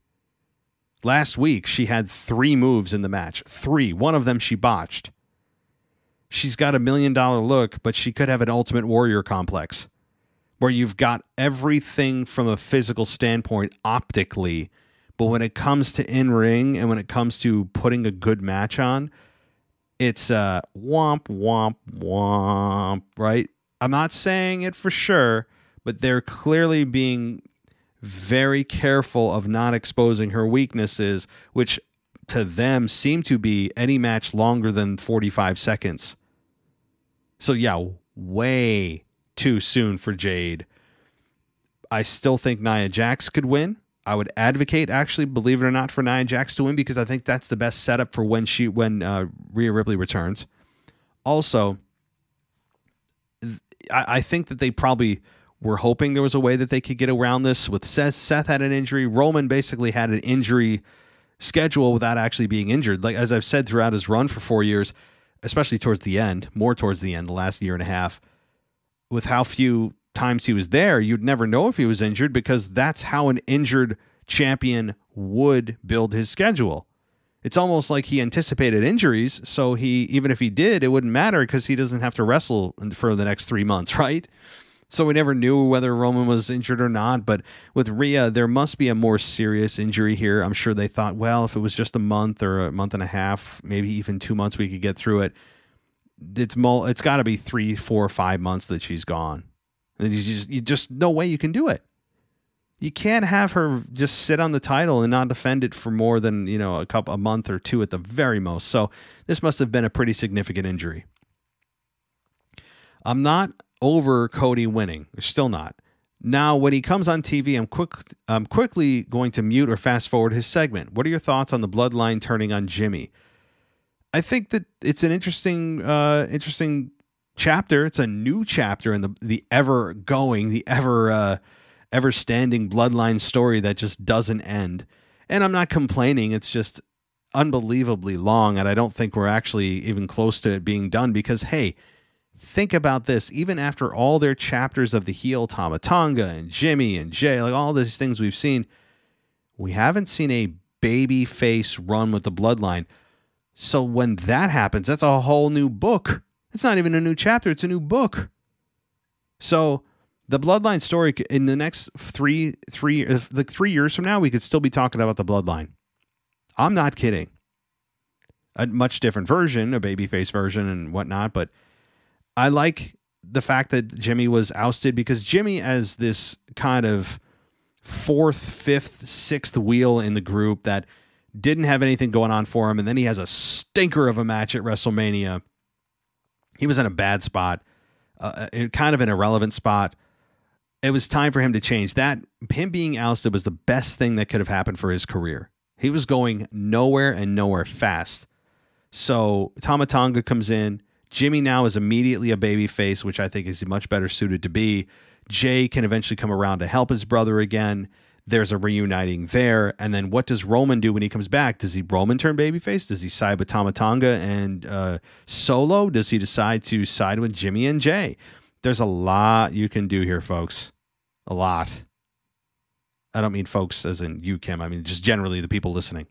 Last week, she had three moves in the match. Three. One of them she botched she's got a million dollar look, but she could have an ultimate warrior complex where you've got everything from a physical standpoint optically, but when it comes to in ring and when it comes to putting a good match on, it's uh womp womp womp, right? I'm not saying it for sure, but they're clearly being very careful of not exposing her weaknesses, which to them seem to be any match longer than 45 seconds. So yeah, way too soon for Jade. I still think Nia Jax could win. I would advocate, actually, believe it or not, for Nia Jax to win because I think that's the best setup for when she when uh, Rhea Ripley returns. Also, I, I think that they probably were hoping there was a way that they could get around this. With Seth, Seth had an injury. Roman basically had an injury schedule without actually being injured. Like as I've said throughout his run for four years, especially towards the end, more towards the end, the last year and a half, with how few times he was there, you'd never know if he was injured because that's how an injured champion would build his schedule. It's almost like he anticipated injuries, so he even if he did, it wouldn't matter because he doesn't have to wrestle for the next three months, right? So we never knew whether Roman was injured or not. But with Rhea, there must be a more serious injury here. I'm sure they thought, well, if it was just a month or a month and a half, maybe even two months, we could get through it. It's mul- it's got to be three, four, five months that she's gone. And you just, you just no way you can do it. You can't have her just sit on the title and not defend it for more than you know a couple a month or two at the very most. So this must have been a pretty significant injury. I'm not over Cody winning. They're still not. Now, when he comes on TV, I'm quick. I'm quickly going to mute or fast forward his segment. What are your thoughts on the bloodline turning on Jimmy? I think that it's an interesting, uh, interesting chapter. It's a new chapter in the the ever going, the ever, uh, ever standing bloodline story that just doesn't end. And I'm not complaining. It's just unbelievably long, and I don't think we're actually even close to it being done because hey think about this even after all their chapters of the heel Tama Tonga and Jimmy and Jey, like all these things we've seen, we haven't seen a baby face run with the bloodline. So when that happens, that's a whole new book. It's not even a new chapter, it's a new book. So the bloodline story in the next three three uh, like three years from now, we could still be talking about the bloodline. I'm not kidding. A much different version, a babyface version and whatnot, but I like the fact that Jimmy was ousted because Jimmy, as this kind of fourth, fifth, sixth wheel in the group that didn't have anything going on for him, and then he has a stinker of a match at WrestleMania. He was in a bad spot, uh, uh kind of an irrelevant spot. It was time for him to change. That him being ousted was the best thing that could have happened for his career. He was going nowhere and nowhere fast. So Tama Tonga comes in Jimmy now is immediately a baby face, which I think is much better suited to be. Jey can eventually come around to help his brother again. There's a reuniting there. And then what does Roman do when he comes back? Does he Roman turn babyface? Does he side with Tama Tonga and uh, Solo? Does he decide to side with Jimmy and Jey? There's a lot you can do here, folks. A lot. I don't mean folks as in you, Kim. I mean just generally the people listening.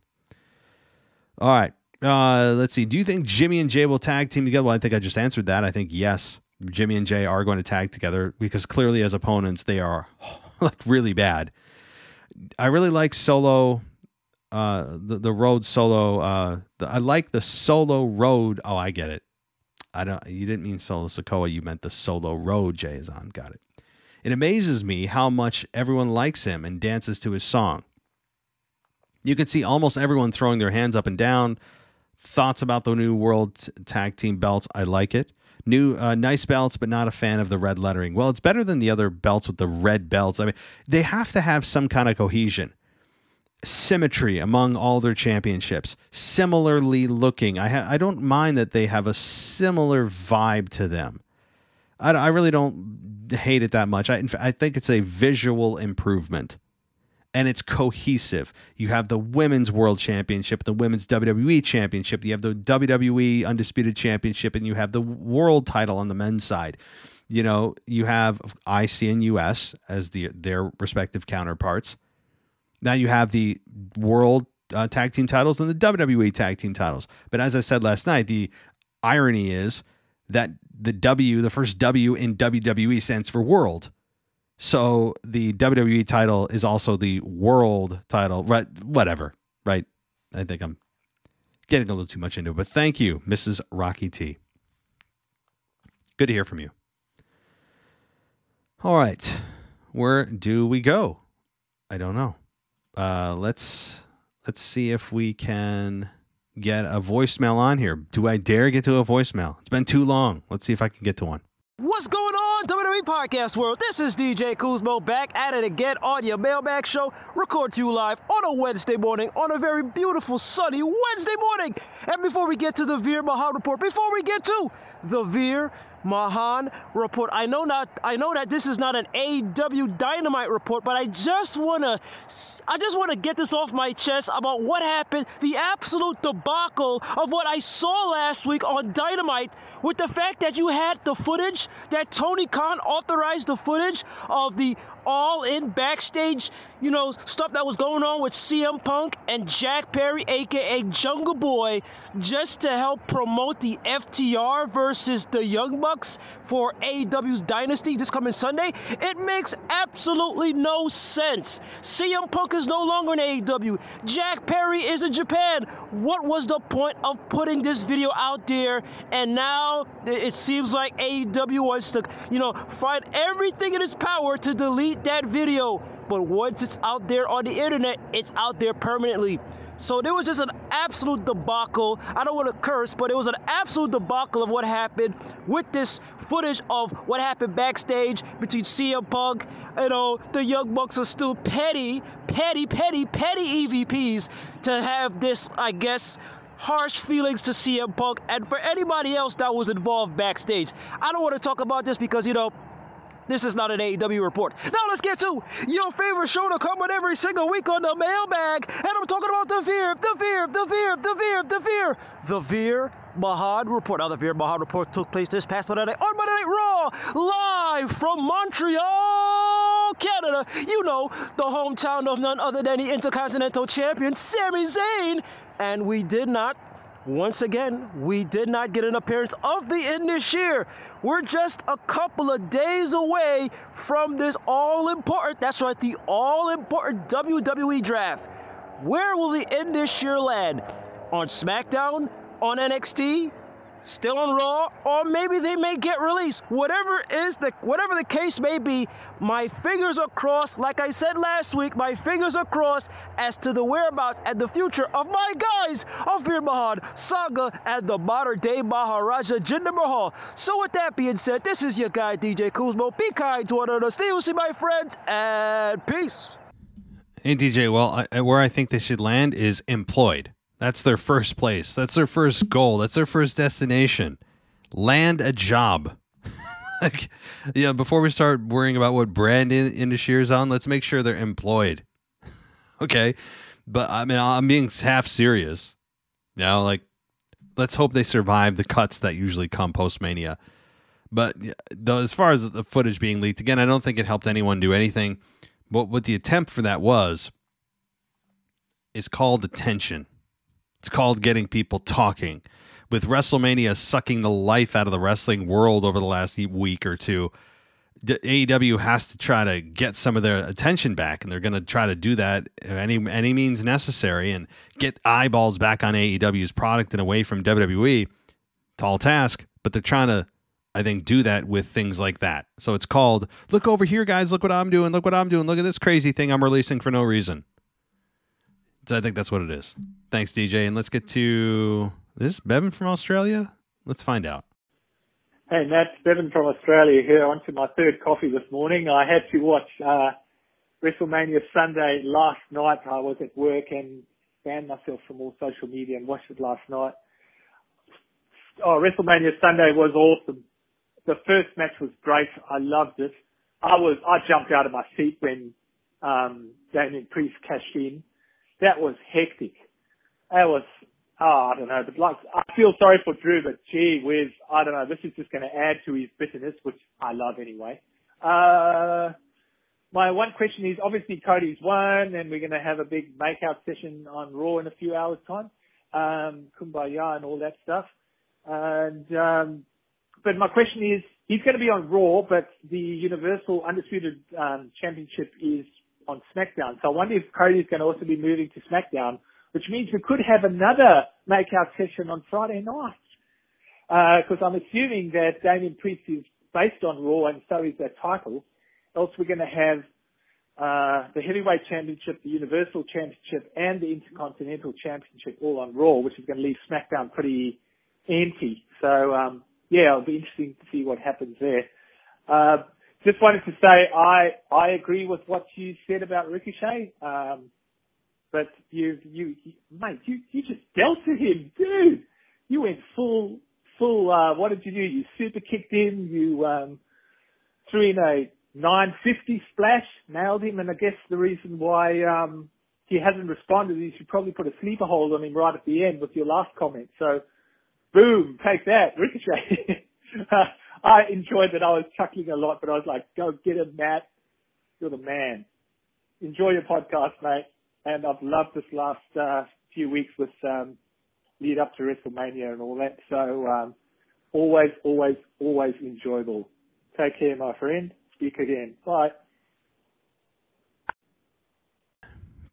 All right. Uh, let's see. Do you think Jimmy and Jey will tag team together? Well, I think I just answered that. I think yes, Jimmy and Jey are going to tag together because clearly, as opponents, they are like really bad. I really like solo, uh, the the road solo. Uh, the, I like the solo road. Oh, I get it. I don't. You didn't mean solo Sikoa. You meant the solo road. Jey is on. Got it. It amazes me how much everyone likes him and dances to his song. You can see almost everyone throwing their hands up and down. Thoughts about the new World Tag Team belts? I like it. New, uh, nice belts, but not a fan of the red lettering. Well, it's better than the other belts with the red belts. I mean, they have to have some kind of cohesion, symmetry among all their championships. Similarly looking. I ha- I don't mind that they have a similar vibe to them. I, I really don't hate it that much. I, I think it's a visual improvement and it's cohesive. You have the women's world championship, the women's WWE championship, you have the WWE undisputed championship, and you have the world title on the men's side. You know, you have IC and US as the their respective counterparts. Now you have the world uh, tag team titles and the WWE tag team titles. But as I said last night, the irony is that the W, the first W in WWE stands for world. So the WWE title is also the world title, right? Whatever, right? I think I'm getting a little too much into it, but thank you, Mrs. Rocky T. Good to hear from you. All right, where do we go? I don't know. Uh, let's let's see if we can get a voicemail on here. Do I dare get to a voicemail? It's been too long. Let's see if I can get to one. What's going Podcast World? This is DJ Kuzmo back at it again on your mailbag show. Record to you live on a Wednesday morning, on a very beautiful, sunny Wednesday morning. And before we get to the Veer Mahaan report, before we get to the Veer Mahaan report. I know not I know that this is not an AEW Dynamite report, but I just want to I just want to get this off my chest about what happened, the absolute debacle of what I saw last week on Dynamite with the fact that you had the footage that Tony Khan authorized the footage of the all in backstage, you know, stuff that was going on with CM Punk and Jack Perry, aka Jungle Boy, just to help promote the FTR versus the Young Bucks for AEW's Dynasty this coming Sunday. It makes absolutely no sense. CM Punk is no longer in AEW. Jack Perry is in Japan. What was the point of putting this video out there? And now it seems like AEW wants to, you know, find everything in its power to delete that video. But once it's out there on the internet, it's out there permanently. So there was just an absolute debacle. I don't want to curse, but it was an absolute debacle of what happened with this footage of what happened backstage between CM Punk. You know, the Young Bucks are still petty, petty, petty, petty EVPs to have this, I guess, harsh feelings to CM Punk and for anybody else that was involved backstage. I don't want to talk about this because, you know, this is not an AEW report. Now let's get to your favorite show to come on every single week on the mailbag. And I'm talking about the Veer, the Veer, the Veer, the Veer, the Veer, the Veer Mahaan report. Now the Veer Mahaan report took place this past Monday night on Monday Night Raw, live from Montreal, Canada. You know, the hometown of none other than the Intercontinental Champion, Sami Zayn. And we did not once again, we did not get an appearance of the Indus Sher. We're just a couple of days away from this all important, that's right, the all important WWE draft. Where will the Indus Sher land? On SmackDown? On NXT? Still on Raw, or maybe they may get released. Whatever is the whatever the case may be, my fingers are crossed. Like I said last week, my fingers are crossed as to the whereabouts and the future of my guys of Mahaan, Sanga, and the modern day Maharaja Jinder Mahal. So with that being said, this is your guy DJ Kuzmo. Be kind to one another. Stay see my friends, and peace. Hey DJ, well, I, where I think they should land is employed. That's their first place. That's their first goal. That's their first destination. Land a job. like, yeah, before we start worrying about what brand Indus Sher is on, let's make sure they're employed. okay. But I mean, I'm being half serious. You know, like, let's hope they survive the cuts that usually come post Mania. But though, as far as the footage being leaked, again, I don't think it helped anyone do anything. But what the attempt for that was is called attention. It's called getting people talking. With WrestleMania sucking the life out of the wrestling world over the last week or two, AEW has to try to get some of their attention back, and they're going to try to do that any any means necessary and get eyeballs back on AEW's product and away from WWE. Tall task, but they're trying to, I think, do that with things like that. So it's called "Look over here, guys! Look what I'm doing! Look what I'm doing! Look at this crazy thing I'm releasing for no reason." So I think that's what it is. Thanks, DJ, and let's get to this. Bevan from Australia. Let's find out. Hey, Matt, Bevan from Australia here. On to my third coffee this morning. I had to watch uh, WrestleMania Sunday last night. I was at work and banned myself from all social media and watched it last night. Oh, WrestleMania Sunday was awesome. The first match was great. I loved it. I was, I jumped out of my seat when, um, Damian Priest cashed in. That was hectic. That was oh, I don't know, but like, I feel sorry for Drew, but gee whiz, I don't know, this is just going to add to his bitterness, which I love anyway. Uh, my one question is, obviously Cody's won, and we're going to have a big makeout session on Raw in a few hours' time. Um, kumbaya and all that stuff. And, um, but my question is, he's going to be on Raw, but the Universal Undisputed um, Championship is on SmackDown. So I wonder if Cody's going to also be moving to SmackDown which means we could have another makeout session on Friday night. Because uh, I'm assuming that Damian Priest is based on Raw and so is that title. Else we're going to have uh, the Heavyweight Championship, the Universal Championship, and the Intercontinental Championship all on Raw, which is going to leave SmackDown pretty empty. So, um, yeah, it'll be interesting to see what happens there. Uh, just wanted to say I I agree with what you said about Ricochet. Um, but you, you, mate, you, you just dealt to him, dude. You went full, full, uh, what did you do? You super kicked in, you, um, threw in a 950 splash, nailed him, and I guess the reason why, um, he hasn't responded is you probably put a sleeper hold on him right at the end with your last comment. So, boom, take that, Ricochet. I enjoyed that. I was chuckling a lot, but I was like, go get him, Matt. You're the man. Enjoy your podcast, mate and I've loved this last uh, few weeks with um, lead up to WrestleMania and all that. So um, always, always, always enjoyable. Take care, my friend. Speak again. Bye.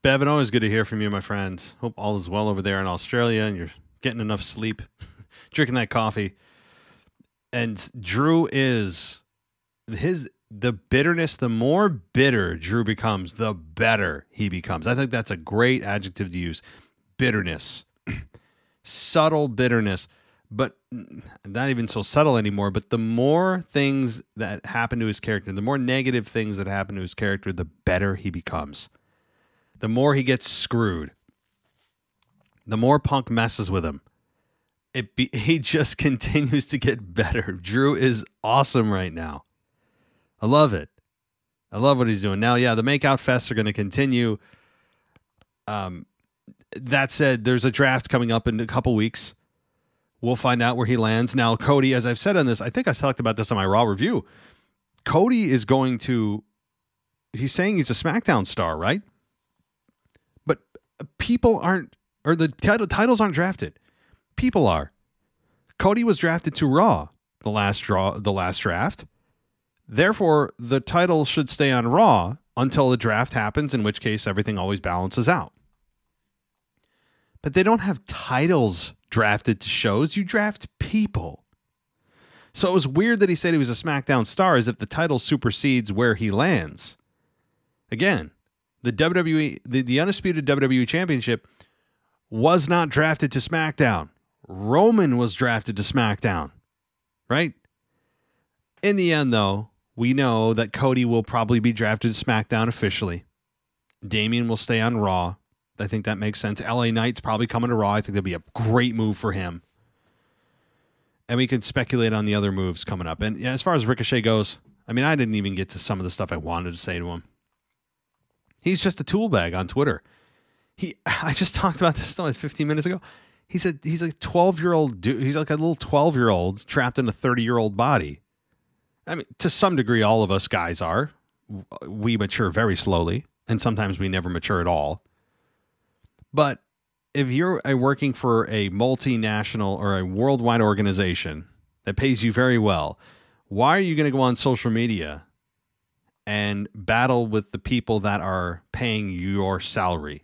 Bevan, always good to hear from you, my friend. Hope all is well over there in Australia and you're getting enough sleep, drinking that coffee. And Drew is his the bitterness, the more bitter Drew becomes, the better he becomes. I think that's a great adjective to use. Bitterness, subtle bitterness, but not even so subtle anymore. But the more things that happen to his character, the more negative things that happen to his character, the better he becomes. The more he gets screwed, the more Punk messes with him. It be, he just continues to get better. Drew is awesome right now. I love it. I love what he's doing. Now, yeah, the makeout fests are going to continue. Um, that said, there's a draft coming up in a couple weeks. We'll find out where he lands. Now, Cody, as I've said on this, I think I talked about this on my Raw review. Cody is going to, he's saying he's a SmackDown star, right? But people aren't, or the title, titles aren't drafted. People are. Cody was drafted to Raw the last draw, the last draft. Therefore, the title should stay on Raw until the draft happens, in which case everything always balances out. But they don't have titles drafted to shows, you draft people. So it was weird that he said he was a SmackDown star as if the title supersedes where he lands. Again, the WWE, the, the Undisputed WWE Championship was not drafted to SmackDown. Roman was drafted to SmackDown, right? In the end, though, we know that Cody will probably be drafted to SmackDown officially. Damian will stay on Raw. I think that makes sense. LA Knight's probably coming to Raw. I think that'd be a great move for him. And we can speculate on the other moves coming up. And yeah, as far as Ricochet goes, I mean, I didn't even get to some of the stuff I wanted to say to him. He's just a tool bag on Twitter. He, I just talked about this only 15 minutes ago. He's a he's a 12 year old dude. He's like a little 12 year old trapped in a 30 year old body. I mean, to some degree, all of us guys are. We mature very slowly, and sometimes we never mature at all. But if you're working for a multinational or a worldwide organization that pays you very well, why are you going to go on social media and battle with the people that are paying your salary.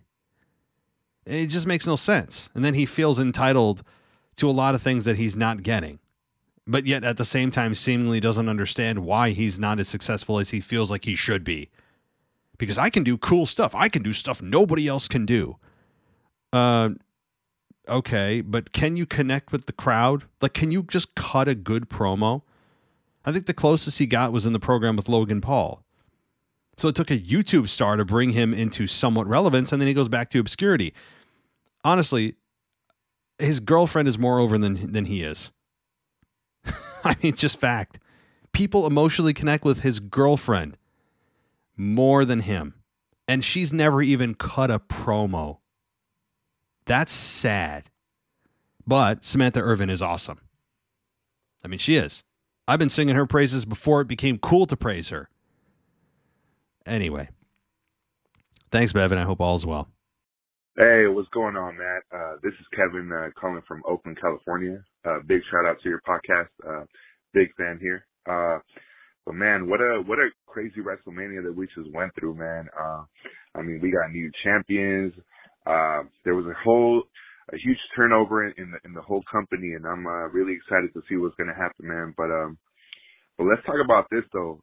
It just makes no sense. And then he feels entitled to a lot of things that he's not getting, but yet at the same time, seemingly doesn't understand why he's not as successful as he feels like he should be. Because I can do cool stuff, I can do stuff nobody else can do. Uh, okay, but can you connect with the crowd? Like, can you just cut a good promo? I think the closest he got was in the program with Logan Paul. So it took a YouTube star to bring him into somewhat relevance, and then he goes back to obscurity. Honestly, his girlfriend is more over than than he is. I mean, just fact. People emotionally connect with his girlfriend more than him, and she's never even cut a promo. That's sad. But Samantha Irvin is awesome. I mean, she is. I've been singing her praises before it became cool to praise her. Anyway, thanks, Bevan. I hope all's well. Hey, what's going on, Matt? Uh, this is Kevin uh, calling from Oakland, California. Uh, big shout out to your podcast. Uh, big fan here. Uh, but man, what a what a crazy WrestleMania that we just went through, man. Uh, I mean, we got new champions. Uh there was a whole a huge turnover in, in the in the whole company, and I'm really excited to see what's going to happen, man. But um, but let's talk about this though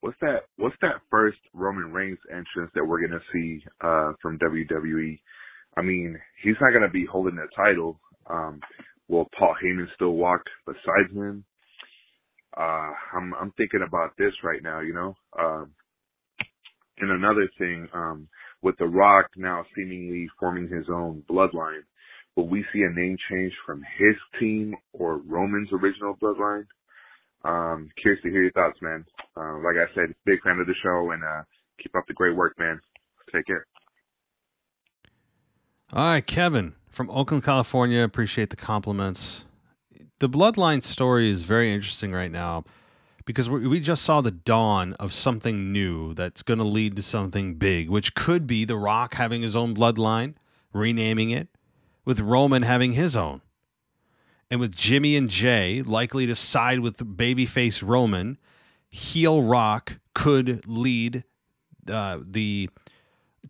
what's that what's that first Roman Reigns entrance that we're gonna see uh from WWE? I mean, he's not gonna be holding the title. Um will Paul Heyman still walk beside him? Uh I'm I'm thinking about this right now, you know. Um and another thing, um, with The Rock now seemingly forming his own bloodline, will we see a name change from his team or Roman's original bloodline? Um, curious to hear your thoughts, man. Uh, like I said, big fan of the show and uh, keep up the great work, man. Take care. All right, Kevin from Oakland, California. Appreciate the compliments. The Bloodline story is very interesting right now because we just saw the dawn of something new that's going to lead to something big, which could be The Rock having his own bloodline, renaming it, with Roman having his own and with Jimmy and Jey likely to side with babyface Roman, heel Rock could lead uh, the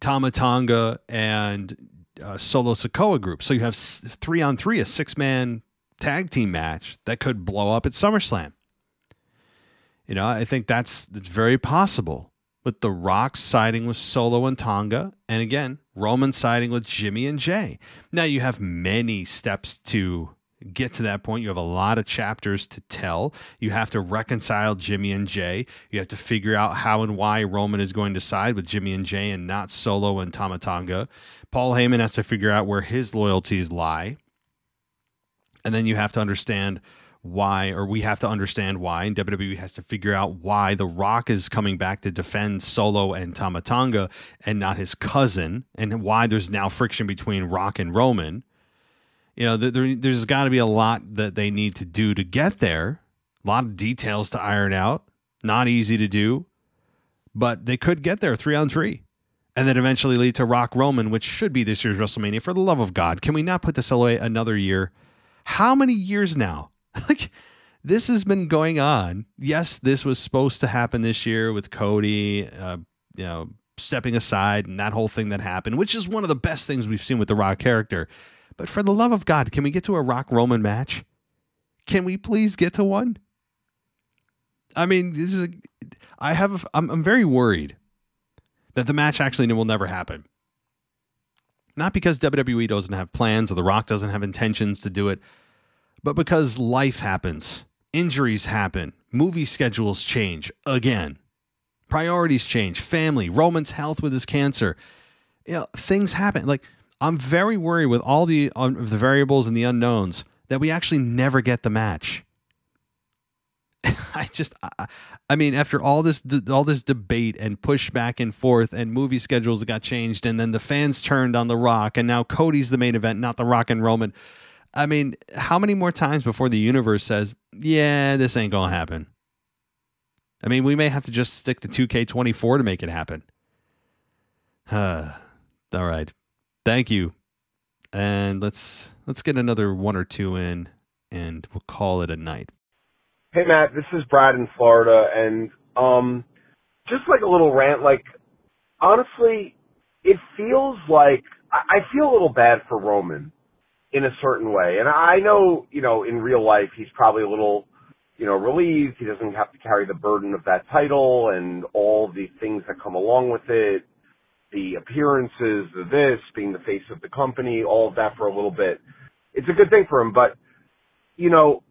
Tama Tonga and uh, Solo Sikoa group. So you have three on three, a six man tag team match that could blow up at SummerSlam. You know, I think that's that's very possible with The Rock siding with Solo and Tonga, and again Roman siding with Jimmy and Jey. Now you have many steps to get to that point. You have a lot of chapters to tell. You have to reconcile Jimmy and Jey. You have to figure out how and why Roman is going to side with Jimmy and Jey and not Solo and Tama Tonga. Paul Heyman has to figure out where his loyalties lie. And then you have to understand why, or we have to understand why, and WWE has to figure out why The Rock is coming back to defend Solo and Tama Tonga and not his cousin, and why there's now friction between Rock and Roman you know, there, there's got to be a lot that they need to do to get there. A lot of details to iron out. Not easy to do, but they could get there three on three, and then eventually lead to Rock Roman, which should be this year's WrestleMania. For the love of God, can we not put this away another year? How many years now? like this has been going on. Yes, this was supposed to happen this year with Cody, uh, you know, stepping aside and that whole thing that happened, which is one of the best things we've seen with the Rock character. But for the love of God, can we get to a Rock Roman match? Can we please get to one? I mean, this is. A, I have. A, I'm, I'm very worried that the match actually will never happen. Not because WWE doesn't have plans or The Rock doesn't have intentions to do it, but because life happens, injuries happen, movie schedules change again, priorities change, family, Roman's health with his cancer. You know, things happen. Like I'm very worried with all the um, the variables and the unknowns that we actually never get the match. I just, I, I, mean, after all this, all this debate and push back and forth, and movie schedules got changed, and then the fans turned on The Rock, and now Cody's the main event, not The Rock and Roman. I mean, how many more times before the universe says, "Yeah, this ain't gonna happen"? I mean, we may have to just stick to 2K24 to make it happen. all right thank you. And let's let's get another one or two in, and we'll call it a night. Hey Matt, this is Brad in Florida, and um, just like a little rant. Like honestly, it feels like I feel a little bad for Roman in a certain way, and I know you know in real life he's probably a little you know relieved he doesn't have to carry the burden of that title and all the things that come along with it the appearances, the this, being the face of the company, all of that for a little bit. It's a good thing for him, but you know,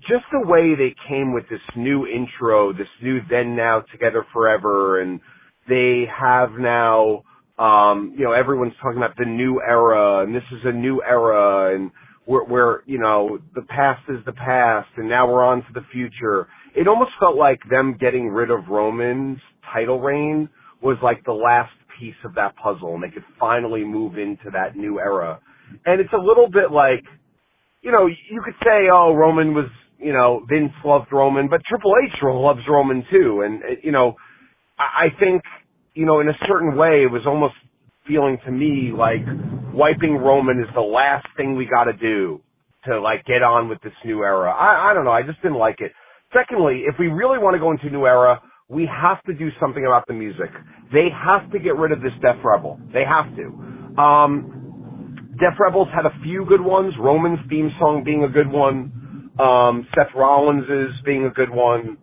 just the way they came with this new intro, this new then now together forever, and they have now, um, you know, everyone's talking about the new era, and this is a new era, and where, where you know the past is the past, and now we're on to the future. It almost felt like them getting rid of Roman's title reign was like the last piece of that puzzle and they could finally move into that new era. And it's a little bit like, you know, you could say, oh, Roman was, you know, Vince loved Roman, but Triple H loves Roman too. And, uh, you know, I think, you know, in a certain way, it was almost feeling to me like wiping Roman is the last thing we got to do to like get on with this new era. I, I don't know. I just didn't like it. Secondly, if we really want to go into new era, we have to do something about the music. They have to get rid of this Def Rebel. They have to. Um, Def Rebels had a few good ones. Roman's theme song being a good one. Um, Seth Rollins's being a good one.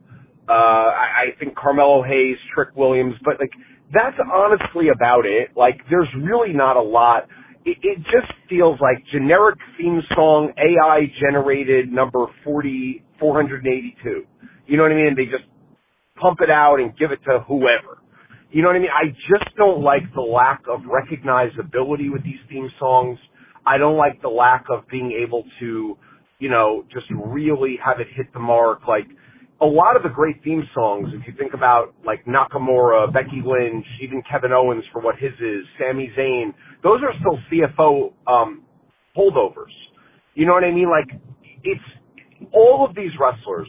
Uh, I, I think Carmelo Hayes, Trick Williams, but like that's honestly about it. Like there's really not a lot. It, it just feels like generic theme song, AI generated number 40, 482. You know what I mean? They just pump it out and give it to whoever. You know what I mean? I just don't like the lack of recognizability with these theme songs. I don't like the lack of being able to, you know, just really have it hit the mark. Like a lot of the great theme songs, if you think about like Nakamura, Becky Lynch, even Kevin Owens for what his is, Sami Zayn, those are still CFO um, holdovers. You know what I mean? Like it's all of these wrestlers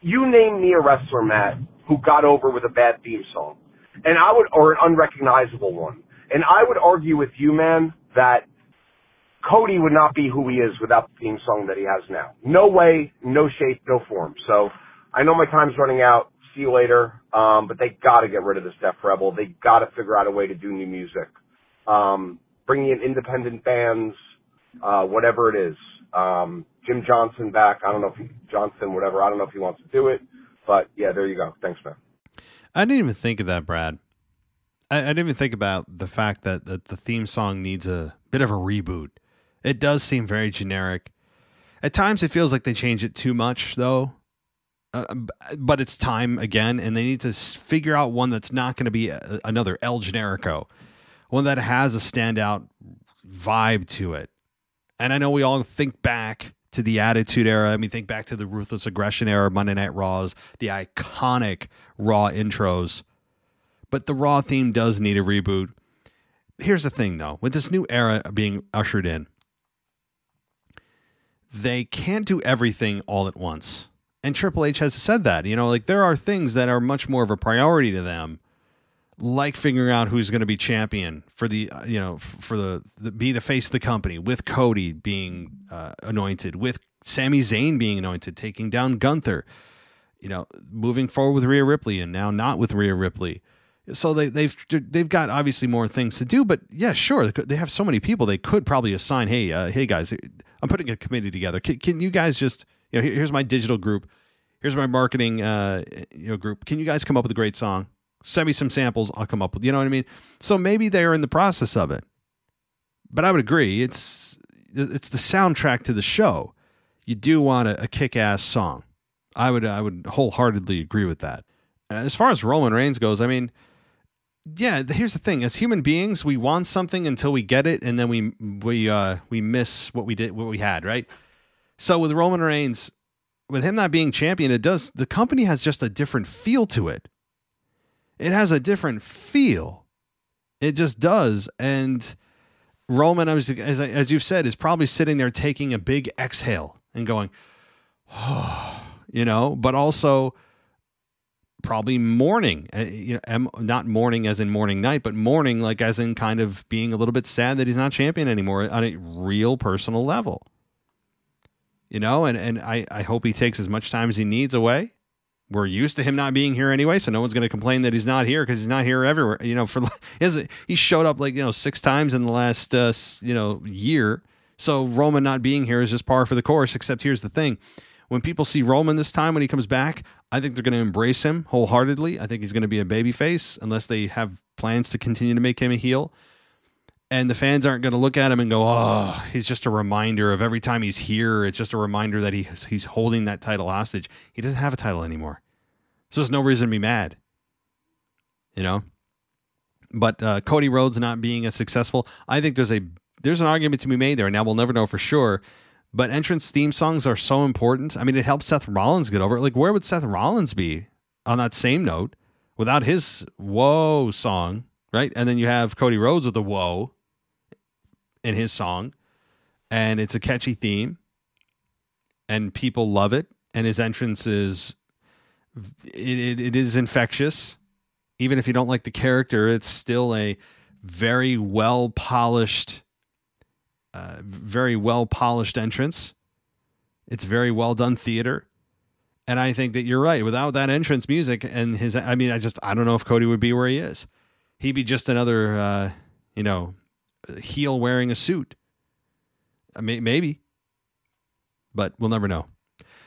you name me a wrestler, Matt, who got over with a bad theme song, and I would, or an unrecognizable one, and I would argue with you, man, that Cody would not be who he is without the theme song that he has now. No way, no shape, no form. So I know my time's running out. See you later. Um, but they got to get rid of this Def Rebel. They got to figure out a way to do new music. Um, bringing in independent bands, uh, whatever it is. Um, Jim Johnson back. I don't know if he, Johnson, whatever. I don't know if he wants to do it, but yeah, there you go. Thanks, man. I didn't even think of that, Brad. I, I didn't even think about the fact that, that the theme song needs a bit of a reboot. It does seem very generic. At times, it feels like they change it too much, though. Uh, but it's time again, and they need to figure out one that's not going to be a, another El Generico, one that has a standout vibe to it. And I know we all think back to the Attitude Era. I mean, think back to the Ruthless Aggression era, Monday Night Raws, the iconic Raw intros. But the Raw theme does need a reboot. Here's the thing, though, with this new era being ushered in, they can't do everything all at once. And Triple H has said that. You know, like there are things that are much more of a priority to them like figuring out who's going to be champion for the uh, you know for the, the, be the face of the company with Cody being uh, anointed with Sami Zayn being anointed taking down Gunther you know moving forward with Rhea Ripley and now not with Rhea Ripley. So they they've they've got obviously more things to do but yeah sure they have so many people they could probably assign hey uh, hey guys I'm putting a committee together. Can, can you guys just you know here's my digital group. Here's my marketing uh, you know group. Can you guys come up with a great song Send me some samples. I'll come up with, you know what I mean? So maybe they're in the process of it. But I would agree. It's, it's the soundtrack to the show. You do want a, a kick ass song. I would, I would wholeheartedly agree with that. As far as Roman Reigns goes, I mean, yeah, here's the thing. As human beings, we want something until we get it, and then we we uh, we miss what we did, what we had, right? So with Roman Reigns, with him not being champion, it does the company has just a different feel to it it has a different feel. It just does. And Roman, as, as you've said, is probably sitting there taking a big exhale and going, oh, you know, but also probably mourning, uh, you know, not mourning as in morning night, but mourning like as in kind of being a little bit sad that he's not champion anymore on a real personal level. You know, and, and I, I hope he takes as much time as he needs away we're used to him not being here anyway, so no one's going to complain that he's not here because he's not here everywhere. You know, for his, he showed up like you know six times in the last uh, you know year. So Roman not being here is just par for the course. Except here's the thing: when people see Roman this time when he comes back, I think they're going to embrace him wholeheartedly. I think he's going to be a babyface unless they have plans to continue to make him a heel. And the fans aren't going to look at him and go, "Oh, he's just a reminder of every time he's here. It's just a reminder that he's he's holding that title hostage. He doesn't have a title anymore, so there's no reason to be mad." You know. But uh, Cody Rhodes not being as successful, I think there's a there's an argument to be made there. Now we'll never know for sure but entrance theme songs are so important. I mean, it helps Seth Rollins get over it. Like, where would Seth Rollins be on that same note without his whoa song, right? And then you have Cody Rhodes with the whoa in his song, and it's a catchy theme, and people love it. And his entrance is it, it, it is infectious. Even if you don't like the character, it's still a very well polished uh, very well polished entrance. It's very well done theater. And I think that you're right. Without that entrance music and his, I mean, I just, I don't know if Cody would be where he is. He'd be just another, uh, you know, heel wearing a suit. Uh, maybe, but we'll never know.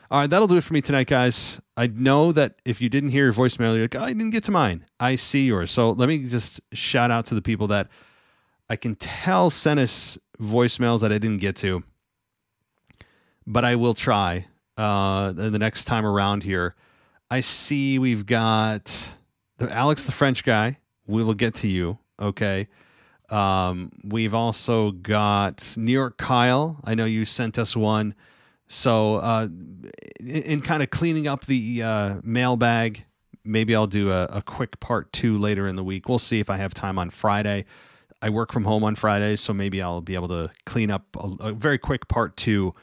All right, that'll do it for me tonight, guys. I know that if you didn't hear your voicemail, you're like, oh, I didn't get to mine. I see yours. So let me just shout out to the people that I can tell sent us voicemails that I didn't get to, but I will try uh, the next time around here. I see we've got the Alex the French guy. We will get to you. Okay. Um, we've also got New York Kyle. I know you sent us one. So, uh, in, in kind of cleaning up the uh, mailbag, maybe I'll do a, a quick part two later in the week. We'll see if I have time on Friday. I work from home on Fridays, so maybe I'll be able to clean up a, a very quick part two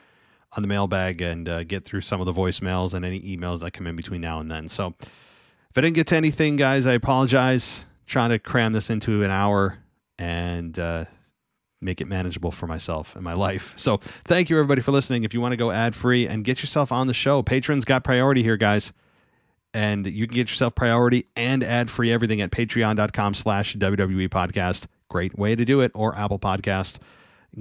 on the mailbag and uh, get through some of the voicemails and any emails that come in between now and then. So if I didn't get to anything, guys, I apologize. trying to cram this into an hour and uh, make it manageable for myself and my life. So thank you everybody for listening. If you want to go ad free and get yourself on the show, patrons got priority here, guys. And you can get yourself priority and ad free everything at patreon.com slash WWE podcast. Great way to do it, or Apple Podcast.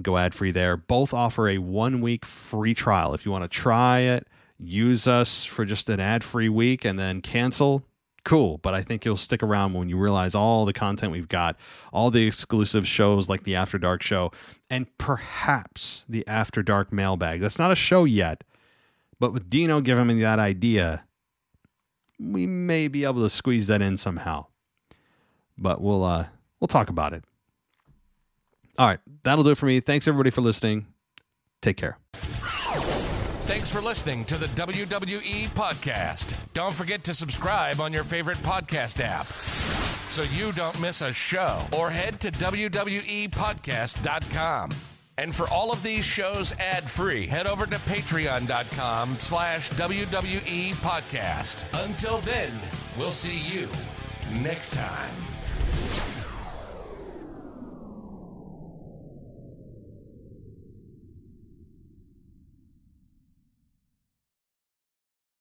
Go ad free there. Both offer a one week free trial. If you want to try it, use us for just an ad free week and then cancel, cool. But I think you'll stick around when you realize all the content we've got, all the exclusive shows like the After Dark show, and perhaps the After Dark mailbag. That's not a show yet, but with Dino giving me that idea, we may be able to squeeze that in somehow. But we'll uh, we'll talk about it. All right, that'll do it for me. Thanks everybody for listening. Take care. Thanks for listening to the WWE podcast. Don't forget to subscribe on your favorite podcast app so you don't miss a show or head to WWEpodcast.com. And for all of these shows ad-free, head over to patreon.com slash WWE podcast. Until then, we'll see you next time.